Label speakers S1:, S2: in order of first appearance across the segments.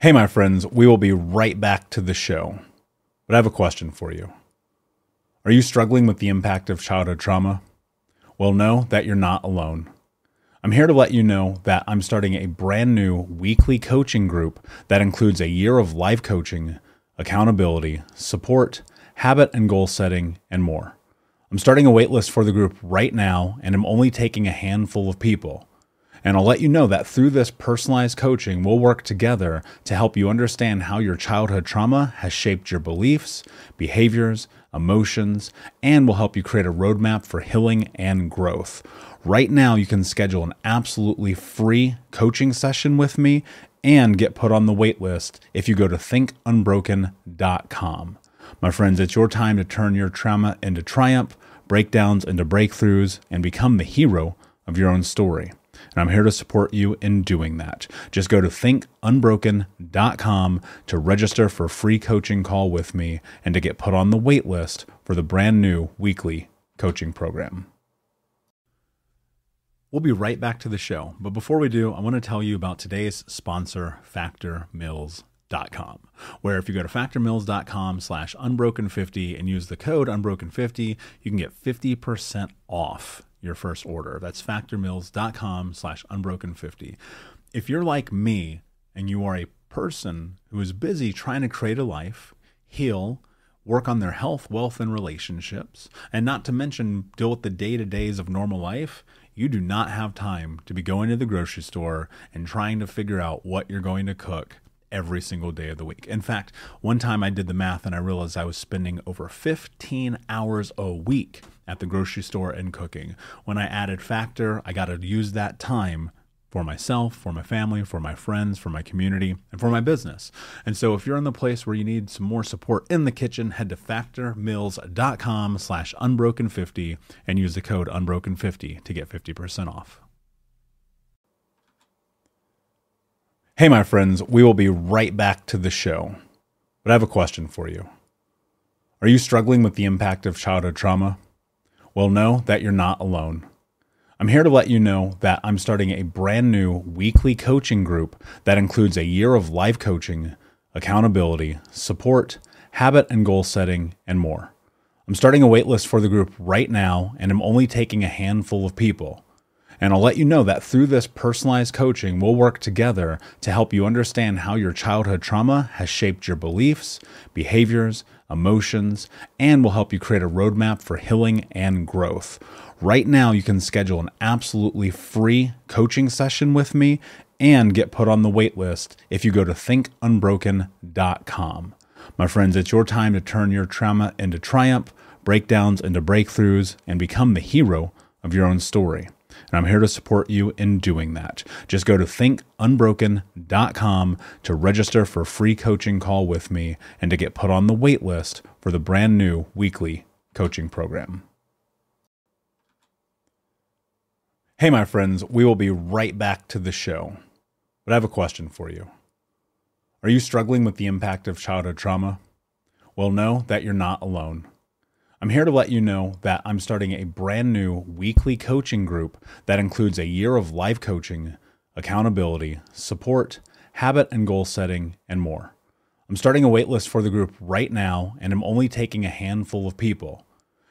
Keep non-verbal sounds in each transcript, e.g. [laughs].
S1: Hey, my friends, we will be right back to the show. But I have a question for you. Are you struggling with the impact of childhood trauma? Well, know that you're not alone. I'm here to let you know that I'm starting a brand new weekly coaching group that includes a year of live coaching, accountability, support, habit and goal setting, and more. I'm starting a waitlist for the group right now, and I'm only taking a handful of people. And I'll let you know that through this personalized coaching, we'll work together to help you understand how your childhood trauma has shaped your beliefs, behaviors, emotions, and will help you create a roadmap for healing and growth. Right now, you can schedule an absolutely free coaching session with me and get put on the wait list if you go to thinkunbroken.com. My friends, it's your time to turn your trauma into triumph, breakdowns into breakthroughs, and become the hero of your own story. And I'm here to support you in doing that. Just go to thinkunbroken.com to register for a free coaching call with me and to get put on the wait list for the brand new weekly coaching program. We'll be right back to the show. But before we do, I want to tell you about today's sponsor, factormeals.com where if you go to factormeals.com slash unbroken50 and use the code unbroken50 you can get 50% off your first order. That's factormeals.com slash unbroken50. If you're like me and you are a person who is busy trying to create a life, heal, work on their health, wealth, and relationships, and not to mention deal with the day to days of normal life, you do not have time to be going to the grocery store and trying to figure out what you're going to cook every single day of the week. In fact, one time I did the math and I realized I was spending over 15 hours a week at the grocery store and cooking. When I added Factor, I got to use that time for myself, for my family, for my friends, for my community, and for my business. And so if you're in the place where you need some more support in the kitchen, head to factormeals.com slash unbroken50 and use the code unbroken50 to get 50% off. Hey, my friends, we will be right back to the show. But I have a question for you. Are you struggling with the impact of childhood trauma? Well, know that you're not alone. I'm here to let you know that I'm starting a brand new weekly coaching group that includes a year of live coaching, accountability, support, habit and goal setting, and more. I'm starting a waitlist for the group right now, and I'm only taking a handful of people. And I'll let you know that through this personalized coaching, we'll work together to help you understand how your childhood trauma has shaped your beliefs, behaviors, emotions, and will help you create a roadmap for healing and growth. Right now, you can schedule an absolutely free coaching session with me and get put on the wait list if you go to thinkunbroken.com. My friends, it's your time to turn your trauma into triumph, breakdowns into breakthroughs, and become the hero of your own story and I'm here to support you in doing that. Just go to thinkunbroken.com to register for a free coaching call with me and to get put on the wait list for the brand new weekly coaching program. Hey, my friends, we will be right back to the show. But I have a question for you. Are you struggling with the impact of childhood trauma? Well, know that you're not alone. I'm here to let you know that I'm starting a brand new weekly coaching group that includes a year of live coaching, accountability, support, habit and goal setting, and more. I'm starting a waitlist for the group right now, and I'm only taking a handful of people.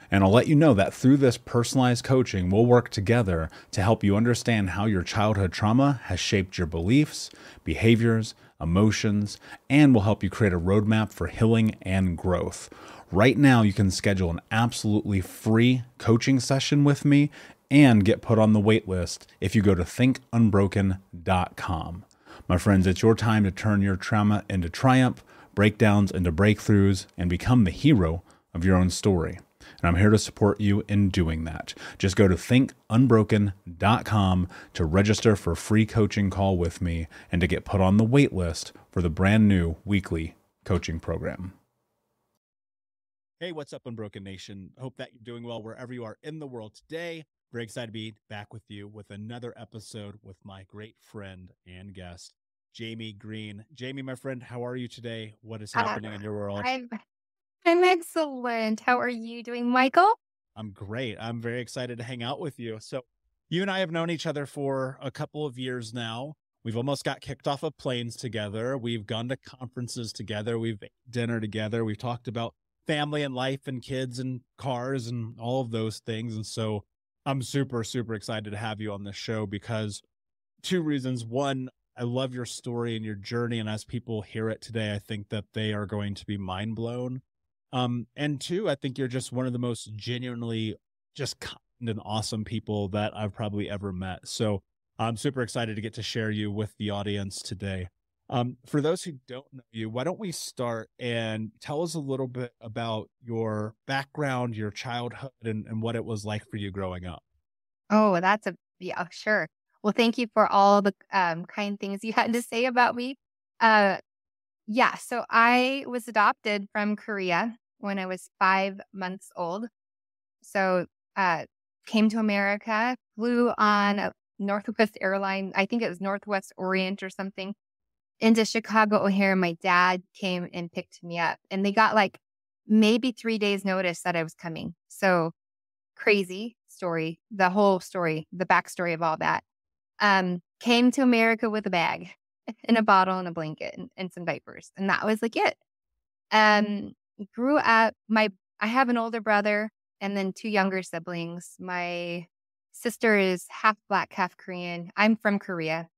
S1: And I'll let you know that through this personalized coaching, we'll work together to help you understand how your childhood trauma has shaped your beliefs, behaviors, emotions, and will help you create a roadmap for healing and growth. Right now, you can schedule an absolutely free coaching session with me and get put on the wait list if you go to thinkunbroken.com. My friends, it's your time to turn your trauma into triumph, breakdowns into breakthroughs, and become the hero of your own story. And I'm here to support you in doing that. Just go to thinkunbroken.com to register for a free coaching call with me and to get put on the wait list for the brand new weekly coaching program. Hey, what's up, Unbroken Nation? Hope that you're doing well wherever you are in the world today. Very excited to be back with you with another episode with my great friend and guest, Jaime Greene. Jamie, my friend, how are you today? What is happening uh, in your world?
S2: I'm, I'm excellent. How are you doing, Michael?
S1: I'm great. I'm very excited to hang out with you. So, you and I have known each other for a couple of years now.
S3: we've almost got kicked off of planes together. We've gone to conferences together. We've dinner together. We've talked about family and life and kids and cars and all of those things. And so I'm super, super excited to have you on this show because two reasons. One, I love your story and your journey. And as people hear it today, I think that they are going to be mind blown. Um, and two, I think you're just one of the most genuinely just kind and awesome people that I've probably ever met. So I'm super excited to get to share you with the audience today. Um, for those who don't know you, why don't we start and tell us a little bit about your background, your childhood, and, and what it was like for you growing up?
S2: Oh, that's a, yeah, sure. Well, thank you for all the um, kind things you had to say about me. Uh, yeah, so I was adopted from Korea when I was five months old. So, uh, came to America, flew on a Northwest airline. I think it was Northwest Orient or something into Chicago O'Hare. My dad came and picked me up, and they got like maybe three days' notice that I was coming. So crazy story, the whole story, the backstory of all that. Um, came to America with a bag [laughs] and a bottle and a blanket and, and some diapers, and that was like it. Um, grew up. My I have an older brother and then two younger siblings. My sister is half black, half Korean. I'm from Korea.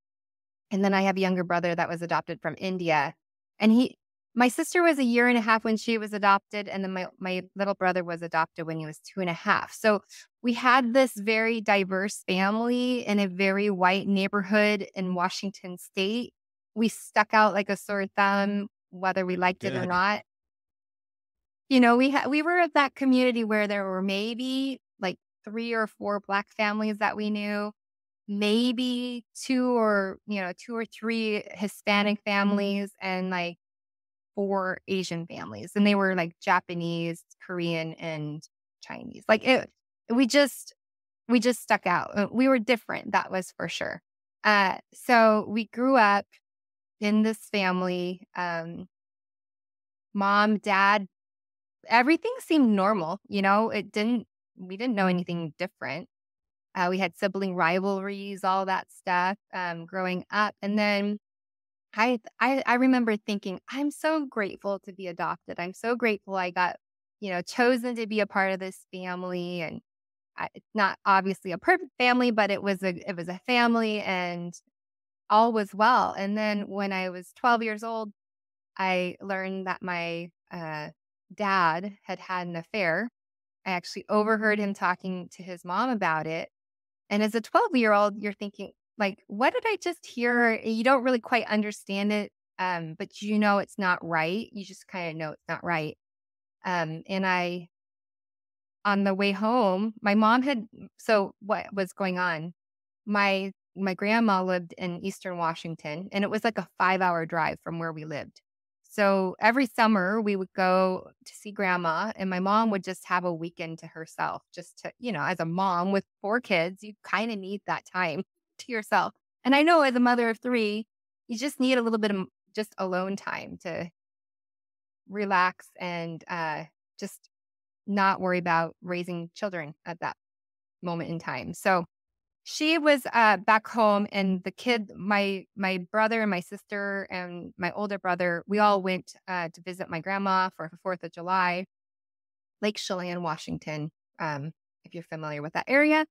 S2: And then I have a younger brother that was adopted from India. And he, my sister was a year and a half when she was adopted. And then my, my little brother was adopted when he was two and a half. So we had this very diverse family in a very white neighborhood in Washington state. We stuck out like a sore thumb, whether we liked it or not. You know, we had we were at that community where there were maybe like three or four black families that we knew maybe two or you know two or three hispanic families and like four asian families and they were like japanese korean and chinese. Like it we just we just stuck out. Uh, we were different that was for sure. Uh so we grew up in this family um mom dad everything seemed normal you know? It didn't we didn't know anything different uh, we had sibling rivalries, all that stuff um, growing up. And then I, I, I remember thinking, I'm so grateful to be adopted. I'm so grateful I got, you know, chosen to be a part of this family. And I, it's not obviously a perfect family, but it was a, it was a family, and all was well. And then when I was 12 years old, I learned that my uh, dad had had an affair. I actually overheard him talking to his mom about it. And as a 12 year old, you're thinking, like, what did I just hear? You don't really quite understand it, um, but you know it's not right. You just kind of know it's not right. Um, and I, on the way home, my mom had, so what was going on? My my grandma lived in Eastern Washington, and it was like a five hour drive from where we lived. So every summer we would go to see grandma, and my mom would just have a weekend to herself, just to, you know, as a mom with four kids, you kind of need that time [laughs] to yourself. And I know as a mother of three, you just need a little bit of just alone time to relax and uh, just not worry about raising children at that moment in time. So she was uh, back home and the kid my my brother and my sister and my older brother we all went uh, to visit my grandma for the fourth of july lake chelan washington um, if you're familiar with that area.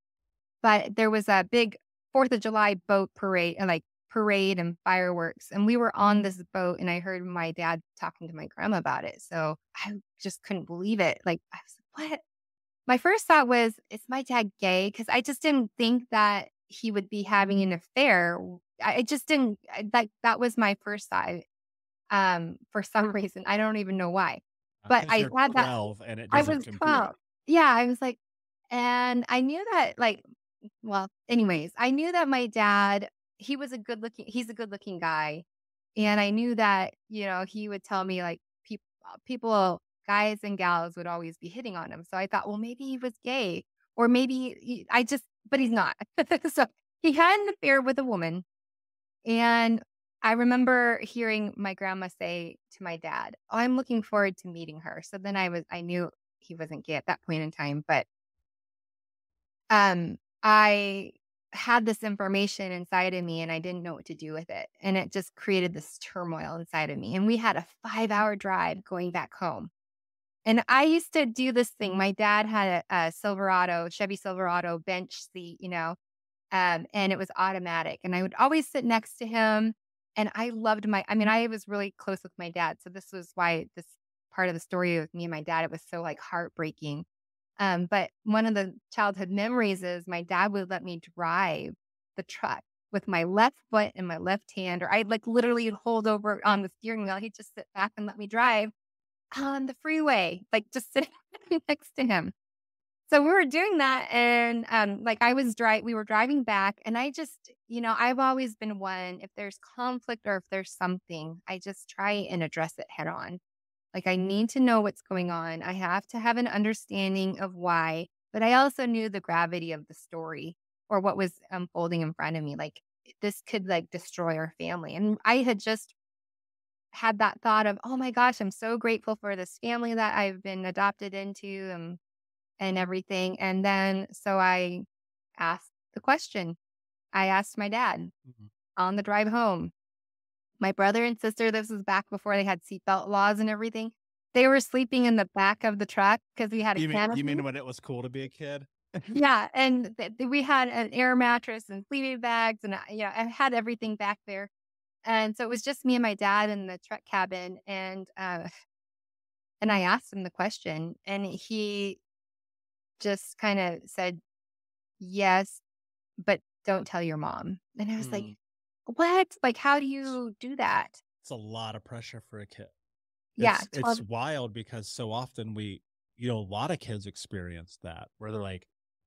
S2: But there was a big fourth of july boat parade and uh, like parade and fireworks and we were on this boat and i heard my dad talking to my grandma about it so i just couldn't believe it. Like i was like what my first thought was, is my dad gay? Because I just didn't think that he would be having an affair. I just didn't, that, that was my first thought. Um, for some [laughs] reason, I don't even know why, but I had that.
S3: And it
S2: I was 12. Yeah. I was like, and I knew that, like, well, anyways, I knew that my dad, he was a good looking, he's a good looking guy. And I knew that, you know, he would tell me like people, people guys and gals would always be hitting on him. So I thought, well, maybe he was gay, or maybe he, I just, but he's not. [laughs] so he had an affair with a woman. And I remember hearing my grandma say to my dad, oh, I'm looking forward to meeting her. So then I was, I knew he wasn't gay at that point in time, but um, I had this information inside of me and I didn't know what to do with it. And it just created this turmoil inside of me. And we had a five hour drive going back home. And I used to do this thing. My dad had a, a Silverado, Chevy Silverado bench seat, you know, um, and it was automatic. And I would always sit next to him. And I loved my, I mean, I was really close with my dad. So this was why this part of the story with me and my dad, it was so like heartbreaking. Um, but one of the childhood memories is my dad would let me drive the truck with my left foot and my left hand, or I'd like literally hold over on the steering wheel. He'd just sit back and let me drive on the freeway, like just [laughs] sitting next to him. So we were doing that, and um, like I was driving, we were driving back, and I just, you know, I've always been one. If there's conflict or if there's something, I just try and address it head on. Like, I need to know what's going on. I have to have an understanding of why, but I also knew the gravity of the story or what was unfolding in front of me. Like, this could like destroy our family. And I had just had that thought of, oh my gosh, I'm so grateful for this family that I've been adopted into and and everything. And then so I asked the question. I asked my dad mm-hmm. on the drive home, my brother and sister, this was back before they had seatbelt laws and everything. They were sleeping in the back of the truck because we had a
S1: you. Mean, you mean when it was cool to be a kid?
S2: yeah, and th- we had an air mattress and sleeping bags, and you know, I had everything back there. And so it was just me and my dad in the truck cabin, and uh, [laughs] and I asked him the question, and he just kind of said, "Yes, but don't tell your mom." And I was mm. like, what? Like, how do you do that?
S1: It's a lot of pressure for a kid.
S2: Yeah.
S1: It's, 12... it's wild because so often we, you know, a lot of kids experience that where they're like,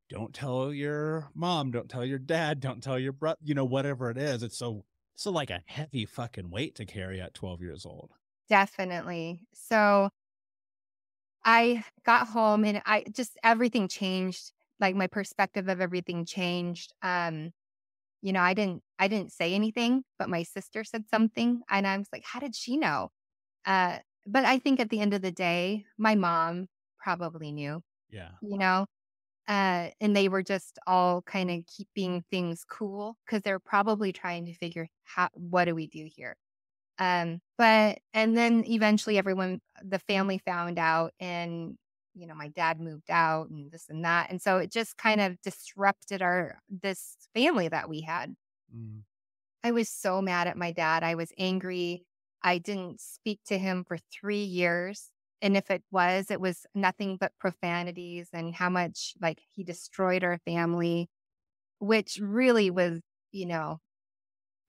S1: don't tell your mom, don't tell your dad, don't tell your brother, you know, whatever it is. It's so, so like a heavy fucking weight to carry at 12 years old.
S2: Definitely. So I got home and I just, everything changed. Like my perspective of everything changed. Um, you know, I didn't I didn't say anything, but my sister said something and I was like, how did she know? Uh, but I think at the end of the day, my mom probably knew.
S1: Yeah.
S2: You know, uh, and they were just all kind of keeping things cool because they're probably trying to figure how what do we do here. Um, but and then eventually everyone, the family found out, and you know, my dad moved out and this and that. And so it just kind of disrupted our this family that we had. Mm. I was so mad at my dad. I was angry. I didn't speak to him for three years. And if it was, it was nothing but profanities and how much like he destroyed our family, which really was, you know,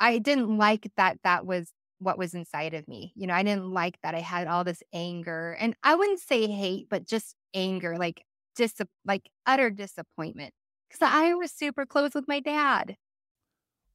S2: I didn't like that that was what was inside of me. You know, I didn't like that I had all this anger and I wouldn't say hate, but just anger, like dis like utter disappointment. Cause I was super close with my dad.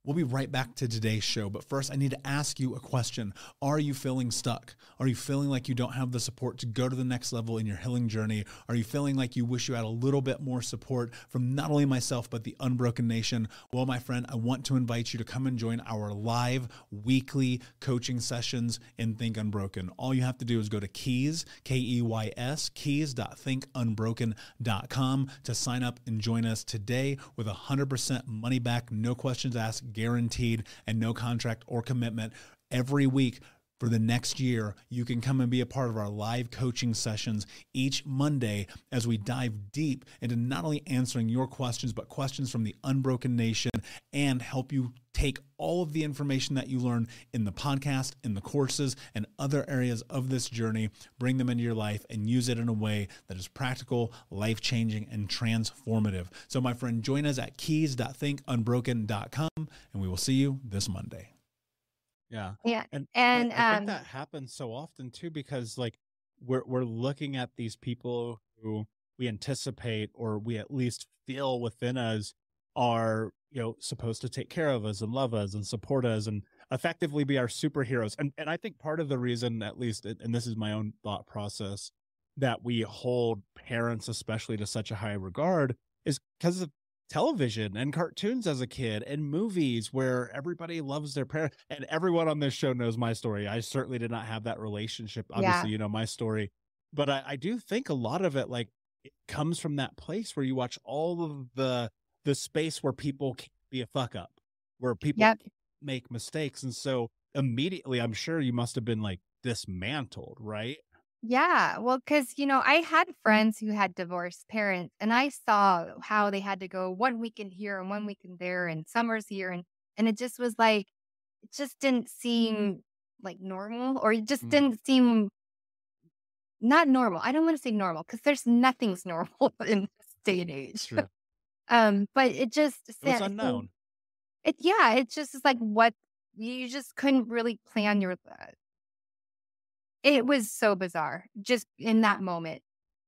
S3: We'll be right back to today's show, but first I need to ask you a question. Are you feeling stuck? Are you feeling like you don't have the support to go to the next level in your healing journey? Are you feeling like you wish you had a little bit more support from not only myself, but the Unbroken Nation? Well, my friend, I want to invite you to come and join our live weekly coaching sessions in Think Unbroken. All you have to do is go to keys, K E Y S, keys.thinkunbroken.com to sign up and join us today with 100% money back, no questions asked guaranteed and no contract or commitment every week for the next year, you can come and be a part of our live coaching sessions each Monday as we dive deep into not only answering your questions, but questions from the Unbroken Nation and help you take all of the information that you learn in the podcast, in the courses, and other areas of this journey, bring them into your life and use it in a way that is practical, life changing, and transformative. So, my friend, join us at keys.thinkunbroken.com, and we will see you this Monday.
S1: Yeah.
S2: Yeah.
S1: And
S2: and
S1: I, I
S2: um
S1: that happens so often too because like we're we're looking at these people who we anticipate or we at least feel within us are, you know, supposed to take care of us and love us and support us and effectively be our superheroes. And and I think part of the reason, at least, and this is my own thought process, that we hold parents especially to such a high regard is because of television and cartoons as a kid and movies where everybody loves their parent and everyone on this show knows my story i certainly did not have that relationship obviously yeah. you know my story but I, I do think a lot of it like it comes from that place where you watch all of the the space where people can be a fuck up, where people
S2: Yep.
S1: make mistakes. And so immediately, I'm sure you must have been like dismantled, right?
S2: Yeah, well, because, you know, I had friends who had divorced parents, and I saw how they had to go one weekend here and one weekend there, and summers here, and and it just was like, it just didn't seem like normal, or it just
S1: Mm.
S2: didn't seem not normal. I don't want to say normal because there's nothing's [laughs] normal in this day and age.
S1: Sure.
S2: Um, but it just
S1: It was unknown.
S2: It yeah, it just is like what you just couldn't really plan your. It was so bizarre just in that moment.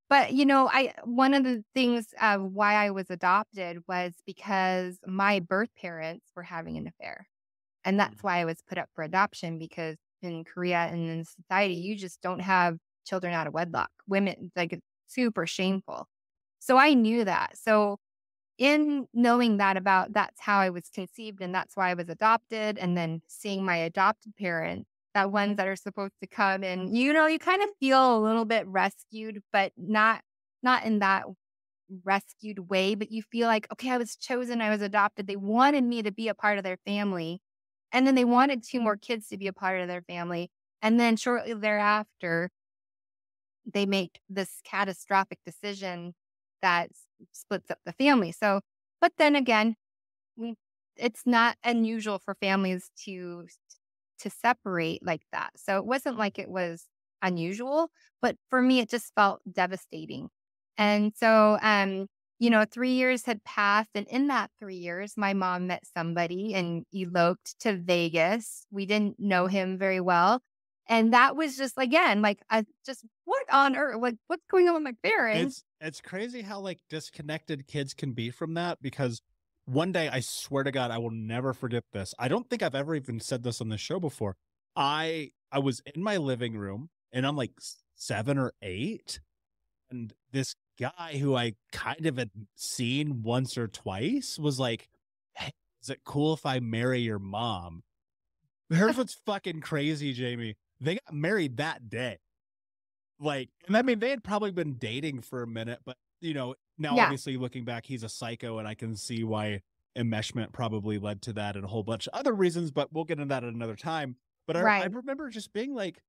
S2: But you know, I one of the things uh, why I was adopted was because my birth parents were having an affair, and that's
S1: Mhm.
S2: why I was put up for adoption. Because in Korea and in society, you just don't have children out of wedlock. Women like super shameful. So I knew that. So in knowing that about that's how I was conceived and that's why I was adopted, and then seeing my adopted parents, that ones that are supposed to come and you know, you kind of feel a little bit rescued, but not not in that rescued way, but you feel like, okay, I was chosen, I was adopted. They wanted me to be a part of their family. And then they wanted two more kids to be a part of their family. And then shortly thereafter, they make this catastrophic decision that splits up the family. So, but then again, we, it's not unusual for families to to separate like that. So it wasn't like it was unusual, but for me, it just felt devastating. And so, um, you know, three years had passed, and in that three years, my mom met somebody and eloped to Vegas. We didn't know him very well. And that was just again like I just what on earth like what's going on with my parents?
S1: It's it's crazy how like disconnected kids can be from that because one day I swear to God I will never forget this. I don't think I've ever even said this on the show before. I I was in my living room and I'm like 7 or 8 and this guy who I kind of had seen once or twice was like, "Hey, is it cool if I marry your mom?" Here's [laughs] what's fucking crazy, Jaime. They got married that day. Like, and I mean, they had probably been dating for a minute, but you know, now
S2: Yeah.
S1: obviously looking back, he's a psycho, and I can see why enmeshment probably led to that and a whole bunch of other reasons, but we'll get into that at another time. But I, I remember just being like,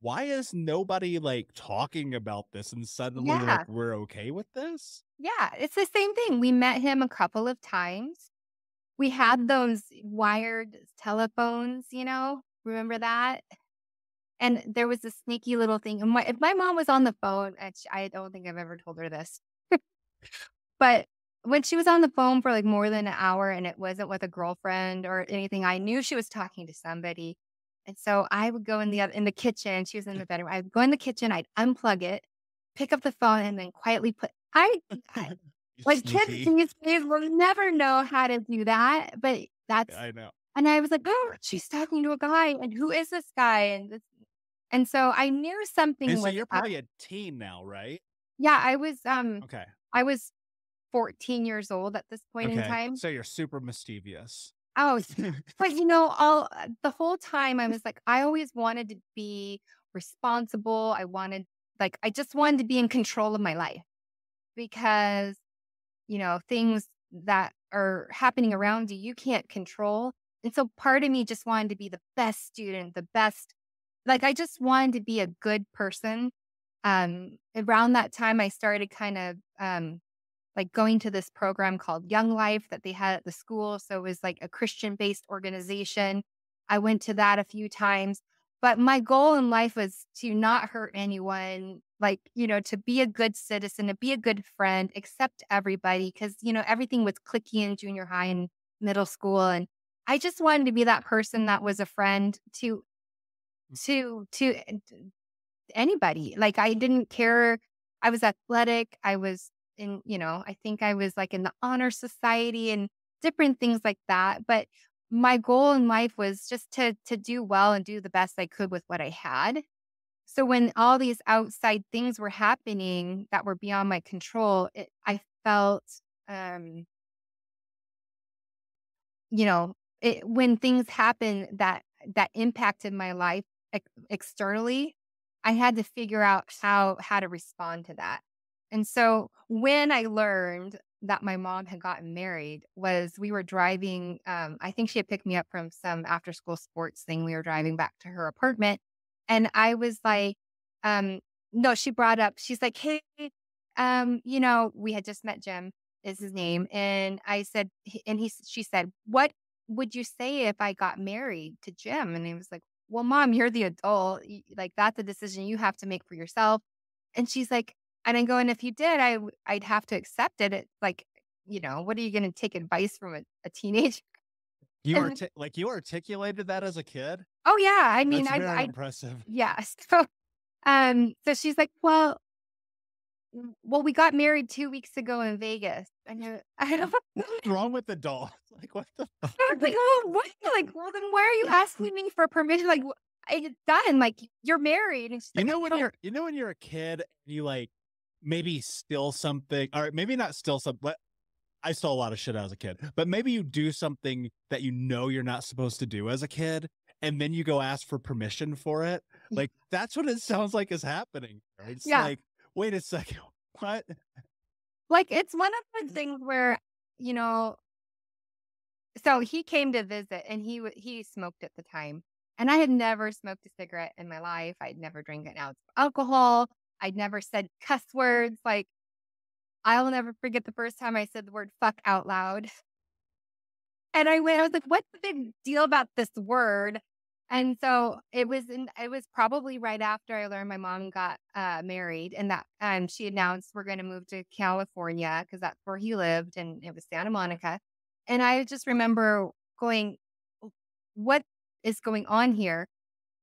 S1: why is nobody like talking about this and suddenly
S2: Yeah.
S1: like we're okay with this?
S2: Yeah, it's the same thing. We met him a couple of times. We had those wired telephones, you know, remember that? And there was a sneaky little thing. And my, if my mom was on the phone, and I don't think I've ever told her this, but when she was on the phone for like more than an hour and it wasn't with a girlfriend or anything, I knew she was talking to somebody. And so I would go in the in the kitchen. She was in the [laughs] bedroom. I'd go in the kitchen. I'd unplug it, pick up the phone, and then quietly put. I, I [laughs] like kids these days will never know how to do that, but that's
S1: I know.
S2: and I was like, oh, she's talking to a guy, and who is this guy? And this, and so I knew something
S1: And so
S2: was
S1: you're
S2: up.
S1: probably a teen now, right?
S2: Yeah, I was um
S1: Okay.
S2: I was 14 years old at this point in time.
S1: So you're super mischievous.
S2: Oh, [laughs] but you know, all the whole time I was like, I always wanted to be responsible. I wanted like I just wanted to be in control of my life because you know things that are happening around you you can't control and so part of me just wanted to be the best student the best like i just wanted to be a good person um around that time i started kind of um like going to this program called young life that they had at the school so it was like a christian based organization. I went to that a few times but my goal in life was to not hurt anyone like you know to be a good citizen to be a good friend accept everybody because you know everything was clicky in junior high and middle school and i just wanted to be that person that was a friend to to to eh, anybody like i didn't care i was athletic i was in you know i think i was like in the honor society and different things like that but my goal in life was just to to do well and do the best i could with what i had. So when all these outside things were happening that were beyond my control, it, I felt, um, you know, it, when things happen that that impacted my life ex- externally, I had to figure out how how to respond to that. And so when I learned that my mom had gotten married was we were driving. Um, I think she had picked me up from some after school sports thing. We were driving back to her apartment. And I was like, um, no, she brought up, she's like, hey, um, you know, we had just met Jim, is his name. And I said, and he, she said, what would you say if I got married to Jim? And he was like, well, mom, you're the adult. Like, that's a decision you have to make for yourself. And she's like, and I'm going, if you did, I, I'd have to accept it. It's like, you know, what are you going to take advice from a, a teenager?
S1: You are like you articulated that as a kid.
S2: Oh yeah, I mean,
S1: That's
S2: I,
S1: very
S2: I
S1: impressive.
S2: yeah. [laughs] So, um, so she's like, well, well, we got married two weeks ago in Vegas. I know. [laughs] I don't.
S1: What's wrong with the [laughs] doll? Like what the? [laughs]
S2: Was like, oh, what? Like, well, then why are you asking me for permission? Like, it's done. Like, you're married. And
S1: You
S2: like,
S1: know when you're you know when you're a kid and you like maybe steal something or maybe not steal something but I stole a lot of shit as a kid. But maybe you do something that you know you're not supposed to do as a kid and then you go ask for permission for it. Like that's what it sounds like is happening. Right? It's
S2: Yeah.
S1: like, wait a second. [laughs] What?
S2: like it's one of the mm. things where you know so he came to visit and he he smoked at the time and i had never smoked a cigarette in my life i'd never drank an ounce of alcohol i'd never said cuss words like i'll never forget the first time i said the word fuck out loud and i went i was like what's the big deal about this word and so it was in, it was probably right after I learned my mom got uh, married and that um she announced we're going to move to California because that's where he lived and it was Santa Monica. And I just remember going, what is going on here?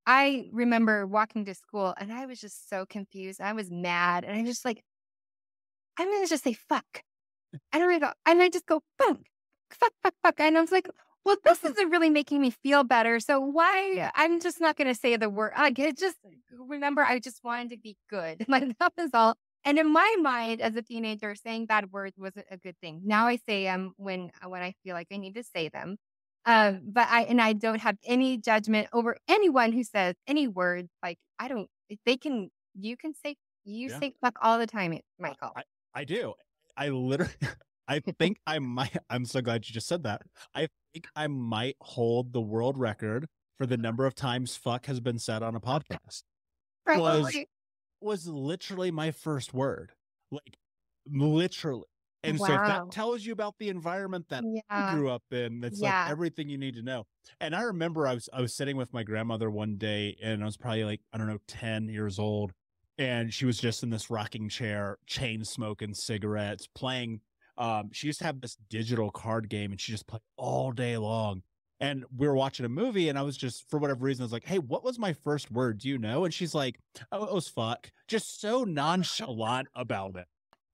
S2: I remember walking to school and I was just so confused. I was mad and I just like, I'm going to just say fuck. I go, and I just go, fuck, fuck, fuck, fuck. And I was like, well, this mm-hmm. isn't really making me feel better. So why? I'm just not going to say the word. Like, it just remember, I just wanted to be good. [laughs] Like, that was all. And in my mind, as a teenager, saying bad words wasn't a good thing. Now I say them when uh, when I feel like I need to say them. Um, but I and I don't have any judgment over anyone who says any words. Like I don't. Eh, they can, you can say you
S1: Yeah.
S2: say fuck all the time, Michael.
S1: I, I do. I literally [laughs] I think I might [laughs] I'm so glad you just said that. I think I might hold the world record for the number of times fuck has been said on a podcast.
S2: Probably.
S1: was literally my first word. Like literally. And so if that tells you about the environment that I grew up in, it's
S2: Yeah.
S1: like everything you need to know. And I remember I was I was sitting with my grandmother one day and I was probably like, I don't know, 10 years old. And she was just in this rocking chair, chain smoking cigarettes, playing um, she used to have this digital card game and she just played all day long. And we were watching a movie, and I was just, for whatever reason, I was like, Hey, what was my first word? Do you know? And she's like, Oh, it was fuck. Just so nonchalant about it.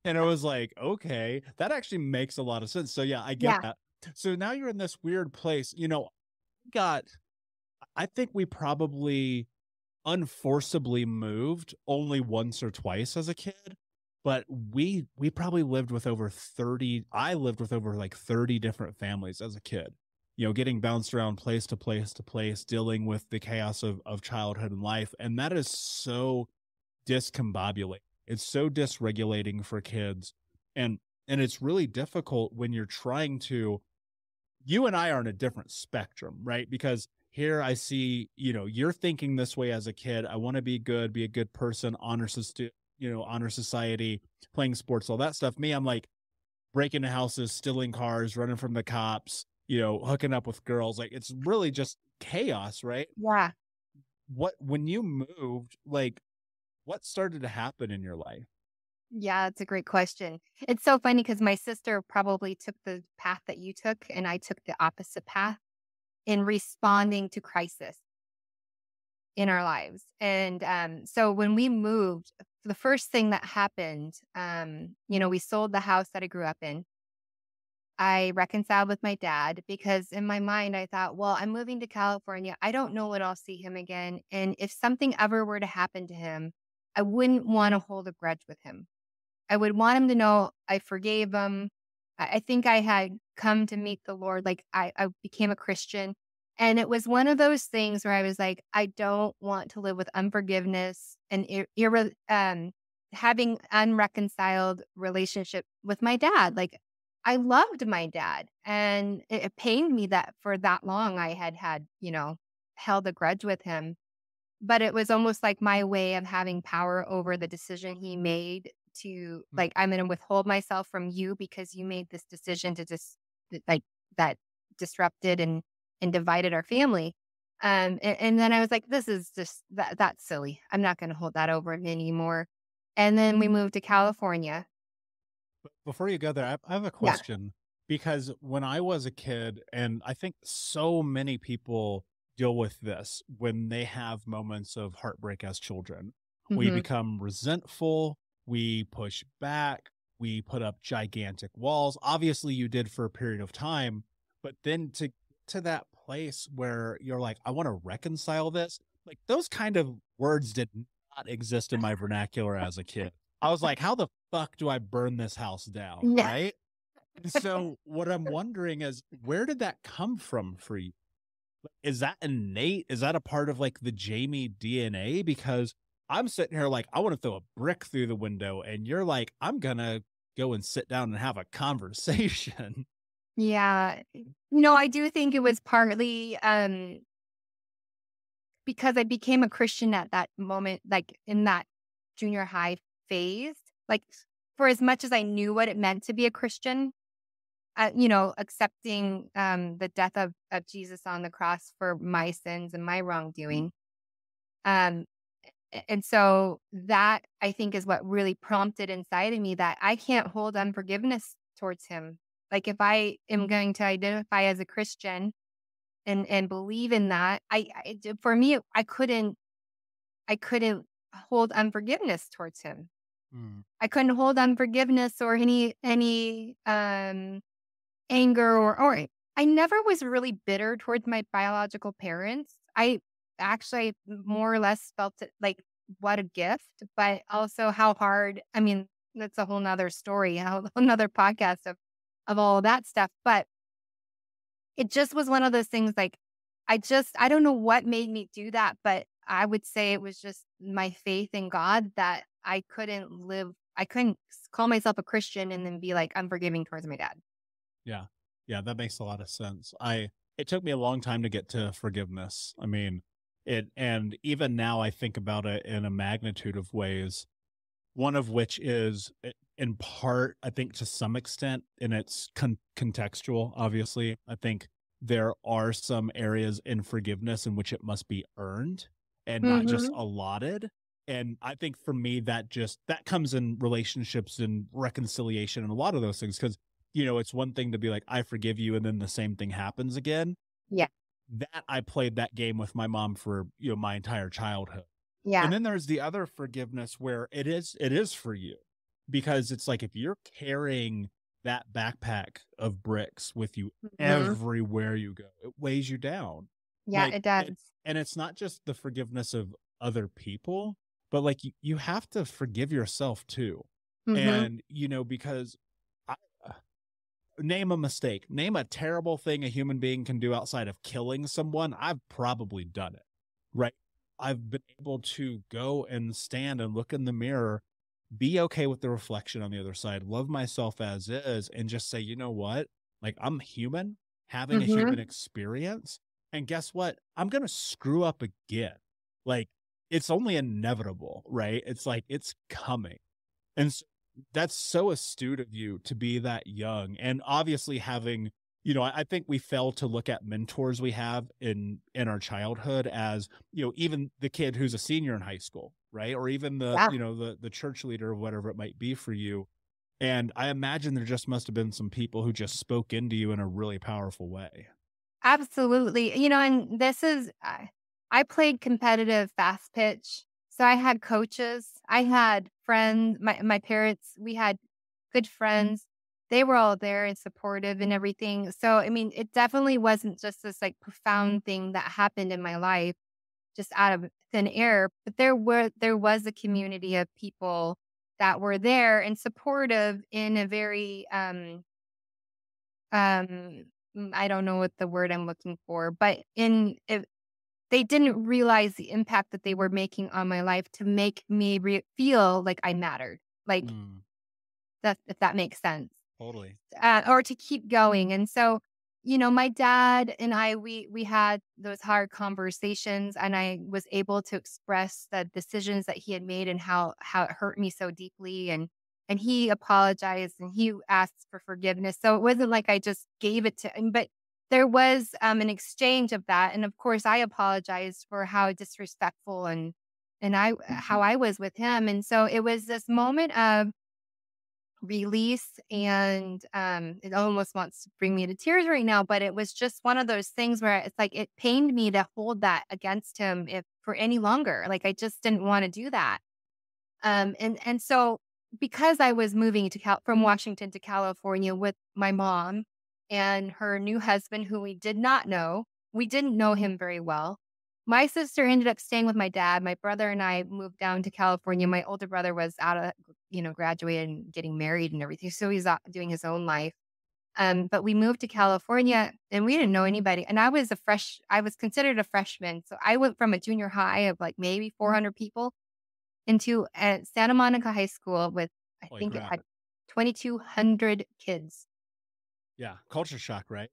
S1: And I was like, Okay, that actually makes a lot of sense. So, yeah, I get
S2: Yeah.
S1: that. So now you're in this weird place. You know, got, I think we probably unforcibly moved only once or twice as a kid but we we probably lived with over 30 i lived with over like 30 different families as a kid. You know getting bounced around place to place to place dealing with the chaos of, of childhood and life and that is so discombobulating. It's so dysregulating for kids and and it's really difficult when you're trying to you and i are on a different spectrum right? Because here i see you know you're thinking this way as a kid i want to be good be a good person honor stu- you know honor society playing sports all that stuff me i'm like breaking into houses stealing cars running from the cops you know hooking up with girls like it's really just chaos right
S2: Yeah.
S1: what when you moved like what started to happen in your life
S2: Yeah, it's a great question. It's so funny because my sister probably took the path that you took, and I took the opposite path in responding to crisis in our lives. And um, so when we moved, the first thing that happened, um, you know, we sold the house that I grew up in. I reconciled with my dad because in my mind, I thought, well, I'm moving to California. I don't know when I'll see him again. And if something ever were to happen to him, I wouldn't want to hold a grudge with him. I would want him to know I forgave him. I, I think I had come to meet the Lord. Like I, I became a Christian. And it was one of those things where I was like, I don't want to live with unforgiveness and ir- um, having unreconciled relationship with my dad. Like I loved my dad. And it, it pained me that for that long I had had, you know, held a grudge with him. But it was almost like my way of having power over the decision he made to,
S1: Hmm.
S2: like, I'm going to withhold myself from you because you made this decision to just, like, that disrupted and, and divided our family. Um, and, and then I was like, this is just, that, that's silly. I'm not going to hold that over him anymore. And then we moved to California.
S1: Before you go there, I I have a question because when I was a kid, and I think so many people deal with this when they have moments of heartbreak as children. We
S2: Mhm.
S1: become resentful, we push back, we put up gigantic walls. Obviously, you did for a period of time, but then to to that place where you're like, I want to reconcile this, like those kind of words did not exist in my vernacular as a kid. I was like, how the fuck do I burn this house down? [laughs]
S2: Yeah.
S1: Right. And so, what I'm [laughs] wondering is, where did that come from for you? Is that innate? Is that a part of like the Jaime DNA? Because I'm sitting here like, I want to throw a brick through the window, and you're like, I'm gonna go and sit down and have a conversation.
S2: Yeah. No, I do think it was partly um because I became a Christian at that moment, like in that junior high phase. Like for as much as I knew what it meant to be a Christian, uh, you know, accepting um the death of, of Jesus on the cross for my sins and my wrongdoing. Um and so that I think is what really prompted inside of me that I can't hold unforgiveness towards him. Like if I am going to identify as a Christian and and believe in that, I for me I couldn't I couldn't hold unforgiveness towards him. I couldn't hold unforgiveness or any any um anger or or I never was really bitter towards my biological parents. I actually more or less felt it like what a gift, but also how hard. I mean, that's a whole nother story, [laughs] another podcast of of all of that stuff. But it just was one of those things like I just I don't know what made me do that, but I would say it was just my faith in God that I couldn't live I couldn't call myself a Christian and then be like unforgiving towards my dad.
S1: Yeah. Yeah, that makes a lot of sense. I it took me a long time to get to forgiveness. I mean, it and even now I think about it in a magnitude of ways. One of which is i- in part, I think to some extent, and it's con- contextual, obviously. I think there are some areas in forgiveness in which it must be earned and not just mm-hmm. allotted. And I think for me, that just that comes in relationships and reconciliation and a lot of those things. Cause you know, it's one thing to be like, I forgive you, and then the same thing happens again.
S2: Yeah.
S1: That I played that game with my mom for, you know, my entire childhood.
S2: Yeah.
S1: And then there's the other forgiveness where it is it is for you. Because it's like if you're carrying that backpack of bricks with you
S2: Mhm.
S1: everywhere you go, it weighs you down.
S2: yeah,
S1: like,
S2: it does.
S1: And it's not just the forgiveness of other people, but like you, you have to forgive yourself too
S2: Mhm.
S1: and you know because I, uh, name a mistake name a terrible thing a human being can do outside of killing someone i've probably done it right i've been able to go and stand and look in the mirror be okay with the reflection on the other side love myself as is and just say you know what? Like i'm human having
S2: Mhm.
S1: a human experience and guess what? I'm gonna screw up again. Like it's only inevitable right? It's like it's coming. And s that's so astute of you to be that young and obviously having you know I, I think we fail to look at mentors we have in in our childhood as you know even the kid who's a senior in high school right or even the
S2: Yeah.
S1: you know the the church leader or whatever it might be for you and i imagine there just must have been some people who just spoke into you in a really powerful way
S2: Absolutely. You know, and this is, I I played competitive fast pitch. So I had coaches, I had friends, my, my parents, we had good friends. They were all there and supportive and everything. So, I mean, it definitely wasn't just this like profound thing that happened in my life just out of thin air, but there were, there was a community of people that were there and supportive in a very, um, um mm, I don't know what the word I'm looking for, but in if they didn't realize the impact that they were making on my life to make me re- feel like I mattered. Like
S1: Mm.
S2: that if that makes sense.
S1: totally.
S2: uh, or to keep going. And so, you know, my dad and I, we we had those hard conversations, and I was able to express the decisions that he had made and how how it hurt me so deeply. And and he apologized and he asked for forgiveness. So it wasn't like I just gave it to him, but there was um, an exchange of that. And of course, I apologized for how disrespectful and and I how
S1: Mm-hmm.
S2: I was with him. And so it was this moment of release and um it almost wants to bring me to tears right now but it was just one of those things where it's like it pained me to hold that against him if for any longer like i just didn't want to do that. Um and and so because i was moving to Cal- from washington to california with my mom and her new husband who we did not know we didn't know him very well my sister ended up staying with my dad. My brother and I moved down to California. My older brother was out of, you know, graduated and getting married and everything. So he's doing his own life. Um, but we moved to California and we didn't know anybody. And I was a fresh, I was considered a freshman. So I went from a junior high of like maybe 400 people into a Santa Monica High School with, I
S1: Holy
S2: think it had 2,200 kids.
S1: Yeah. Culture shock, right?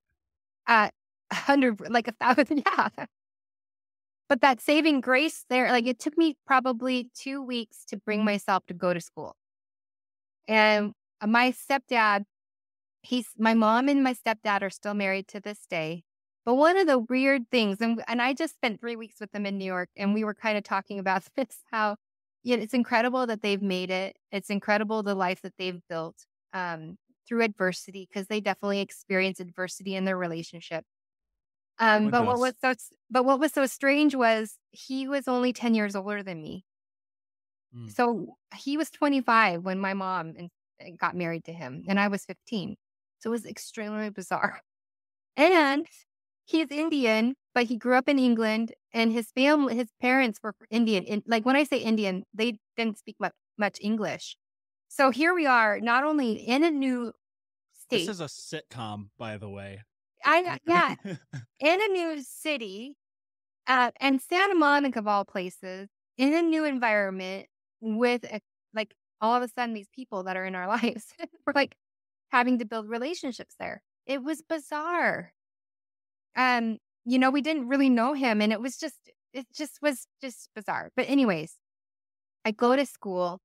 S2: Uh, a hundred, like a thousand. [laughs] Yeah. But that saving grace there, like it took me probably two weeks to bring myself to go to school. And uh, my stepdad, he's my mom and my stepdad are still married to this day. But one of the weird things, and, and I just spent three weeks with them in New York, and we were kind of talking about [laughs] this how yeah, it's incredible that they've made it. It's incredible the life that they've built um, through adversity because they definitely experienced adversity in their relationship. Um, but what was so but what was so strange was he was only 10 years older than me.
S1: Mm.
S2: So he was 25 when my mom and, and got married to him, and I was 15. So it was extremely bizarre. [laughs] And he's Indian, but he grew up in England, and his family, his parents were Indian. And like when I say Indian, they didn't speak much, much English. So here we are, not only in a new state.
S1: This is a sitcom, by the way.
S2: I [laughs] yeah, in a new city, uh, and Santa Monica of all places, in a new environment with a, like all of a sudden these people that are in our [laughs] lives, we're like having to build relationships there. It was bizarre. Um, you know, we didn't really know him, and it was just it just was just bizarre. But anyways, I go to school.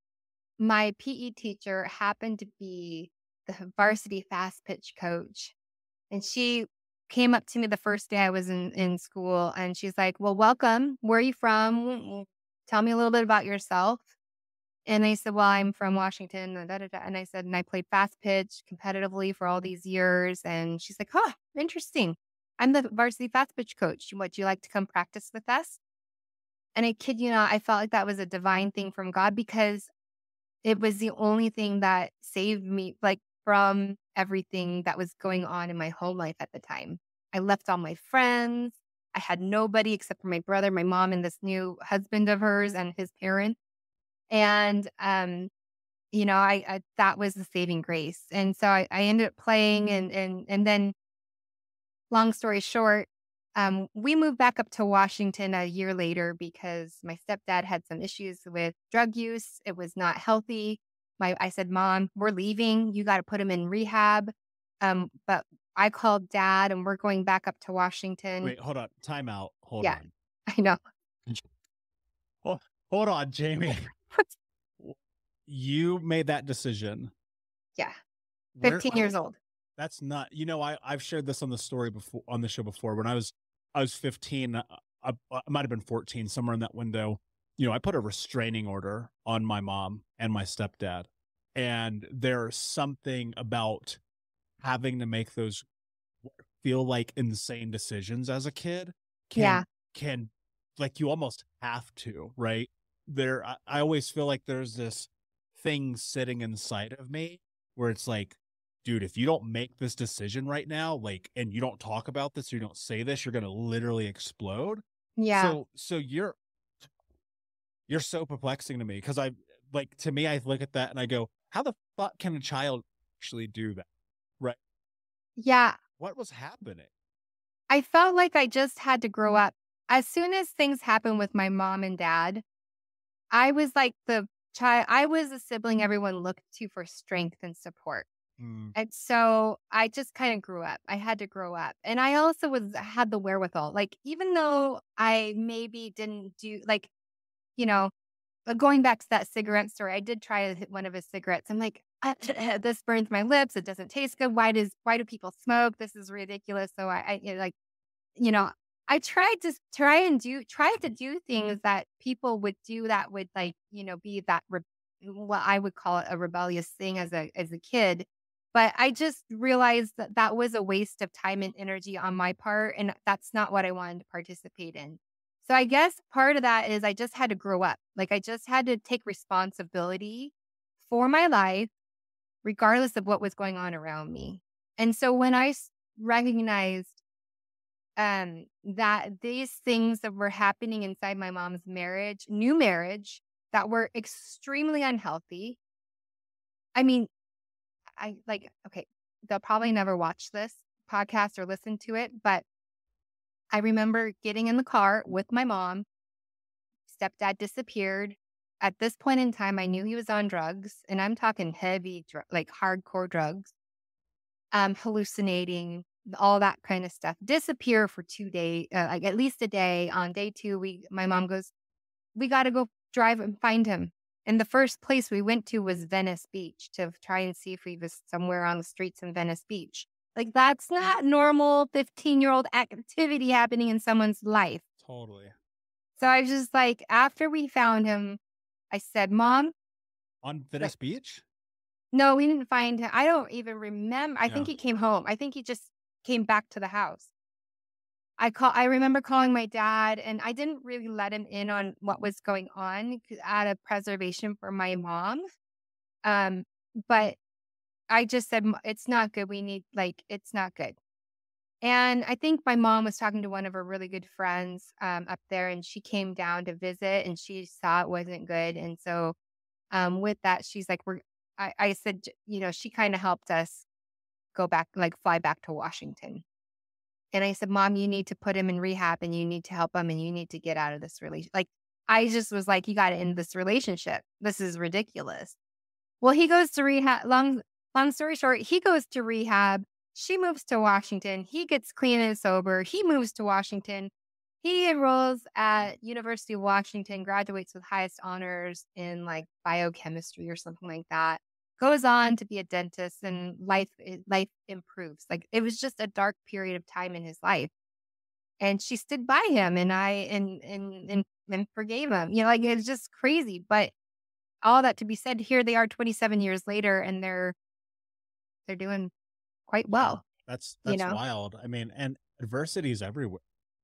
S2: My PE teacher happened to be the varsity fast pitch coach. And she came up to me the first day I was in, in school and she's like, Well, welcome. Where are you from? Tell me a little bit about yourself. And I said, Well, I'm from Washington. And, I said, And I played fast pitch competitively for all these years. And she's like, Huh, interesting. I'm the varsity fast pitch coach. Would you like to come practice with us? And I kid you not, I felt like that was a divine thing from God because it was the only thing that saved me like from everything that was going on in my home life at the time. I left all my friends. I had nobody except for my brother, my mom, and this new husband of hers and his parents. And um, you know, I, I that was the saving grace. And so I, I ended up playing and and and then long story short, um, we moved back up to Washington a year later because my stepdad had some issues with drug use. It was not healthy. My, I said, Mom, we're leaving. You got to put him in rehab. Um, but I called dad and we're going back up to Washington.
S1: Wait, hold on. Time out. Hold
S2: Yeah.
S1: on. [laughs]
S2: I know.
S1: Hold on, Jaime. [laughs] you made that decision.
S2: Yeah.
S1: Where-
S2: 15 years old.
S1: That's not. You know, I I've shared this on the story before on the show before. When I was I was 15, uh, I, I might have been 14, somewhere in that window. You know, I put a restraining order on my mom and my stepdad, and there's something about having to make those feel like insane decisions as a kid. Can,
S2: Yeah.
S1: can like you almost have to, right? There, I, I always feel like there's this thing sitting inside of me where it's like, dude, if you don't make this decision right now, like, and you don't talk about this, or you don't say this, you're gonna literally explode.
S2: Yeah.
S1: So, so you're you're so perplexing to me because I like to me, I look at that and I go, how the fuck can a child actually do that? Right?
S2: Yeah.
S1: What was happening?
S2: I felt like I just had to grow up. As soon as things happened with my mom and dad, I was like the child, I was a sibling everyone looked to for strength and support. Mm. And so I just kind of grew up. I had to grow up. And I also was had the wherewithal. Like even though I maybe didn't do like, you know, uh, going back to that cigarette story, I did try one of his cigarettes. I'm like, [laughs] this burns my lips. It doesn't taste good. Why does why do people smoke? This is ridiculous. So I, I like, you know, I tried to try and do try to do mm-hmm. things that people would do that would like, you know, be that re- what I would call it a rebellious thing as a as a kid. But I just realized that that was a waste of time and energy on my part. And that's not what I wanted to participate in. So I guess part of that is I just had to grow up. Like I just had to take responsibility for my life, regardless of what was going on around me. And so when I recognized um, that these things that were happening inside my mom's marriage, new marriage, that were extremely unhealthy. I mean, I like, okay, they'll probably never watch this podcast or listen to it, but I remember getting in the car with my mom. Stepdad disappeared. At this point in time, I knew he was on drugs, and I'm talking heavy, like hardcore drugs, um, hallucinating, all that kind of stuff. Disappear for two days, uh, like at least a day. On day two, we, my mom goes, "We got to go drive and find him." And the first place we went to was Venice Beach to try and see if he was somewhere on the streets in Venice Beach. Like that's not normal 15 year old activity happening in someone's life.
S1: Totally.
S2: So I was just like, after we found him, I said, Mom.
S1: On Venice like, Beach?
S2: No, we didn't find him. I don't even remember. I yeah. think he came home. I think he just came back to the house. I call I remember calling my dad and I didn't really let him in on what was going on out of preservation for my mom. Um, but I just said it's not good. We need like it's not good. And I think my mom was talking to one of her really good friends um, up there, and she came down to visit, and she saw it wasn't good. And so, um, with that, she's like, "We're." I, I said, you know, she kind of helped us go back, like fly back to Washington. And I said, Mom, you need to put him in rehab and you need to help him and you need to get out of this relationship. Like, I just was like, you got to end this relationship. This is ridiculous. Well, he goes to rehab. Long, long story short, he goes to rehab. She moves to Washington. He gets clean and sober. He moves to Washington. He enrolls at University of Washington, graduates with highest honors in like biochemistry or something like that goes on to be a dentist and life eh, life improves like it was just a dark period of time in his life and she stood by him and i and and and, and forgave him you know like it's just crazy but all that to be said here they are 27 years later and they're they're doing quite well
S1: that's that's you know? wild i mean and adversity is everywhere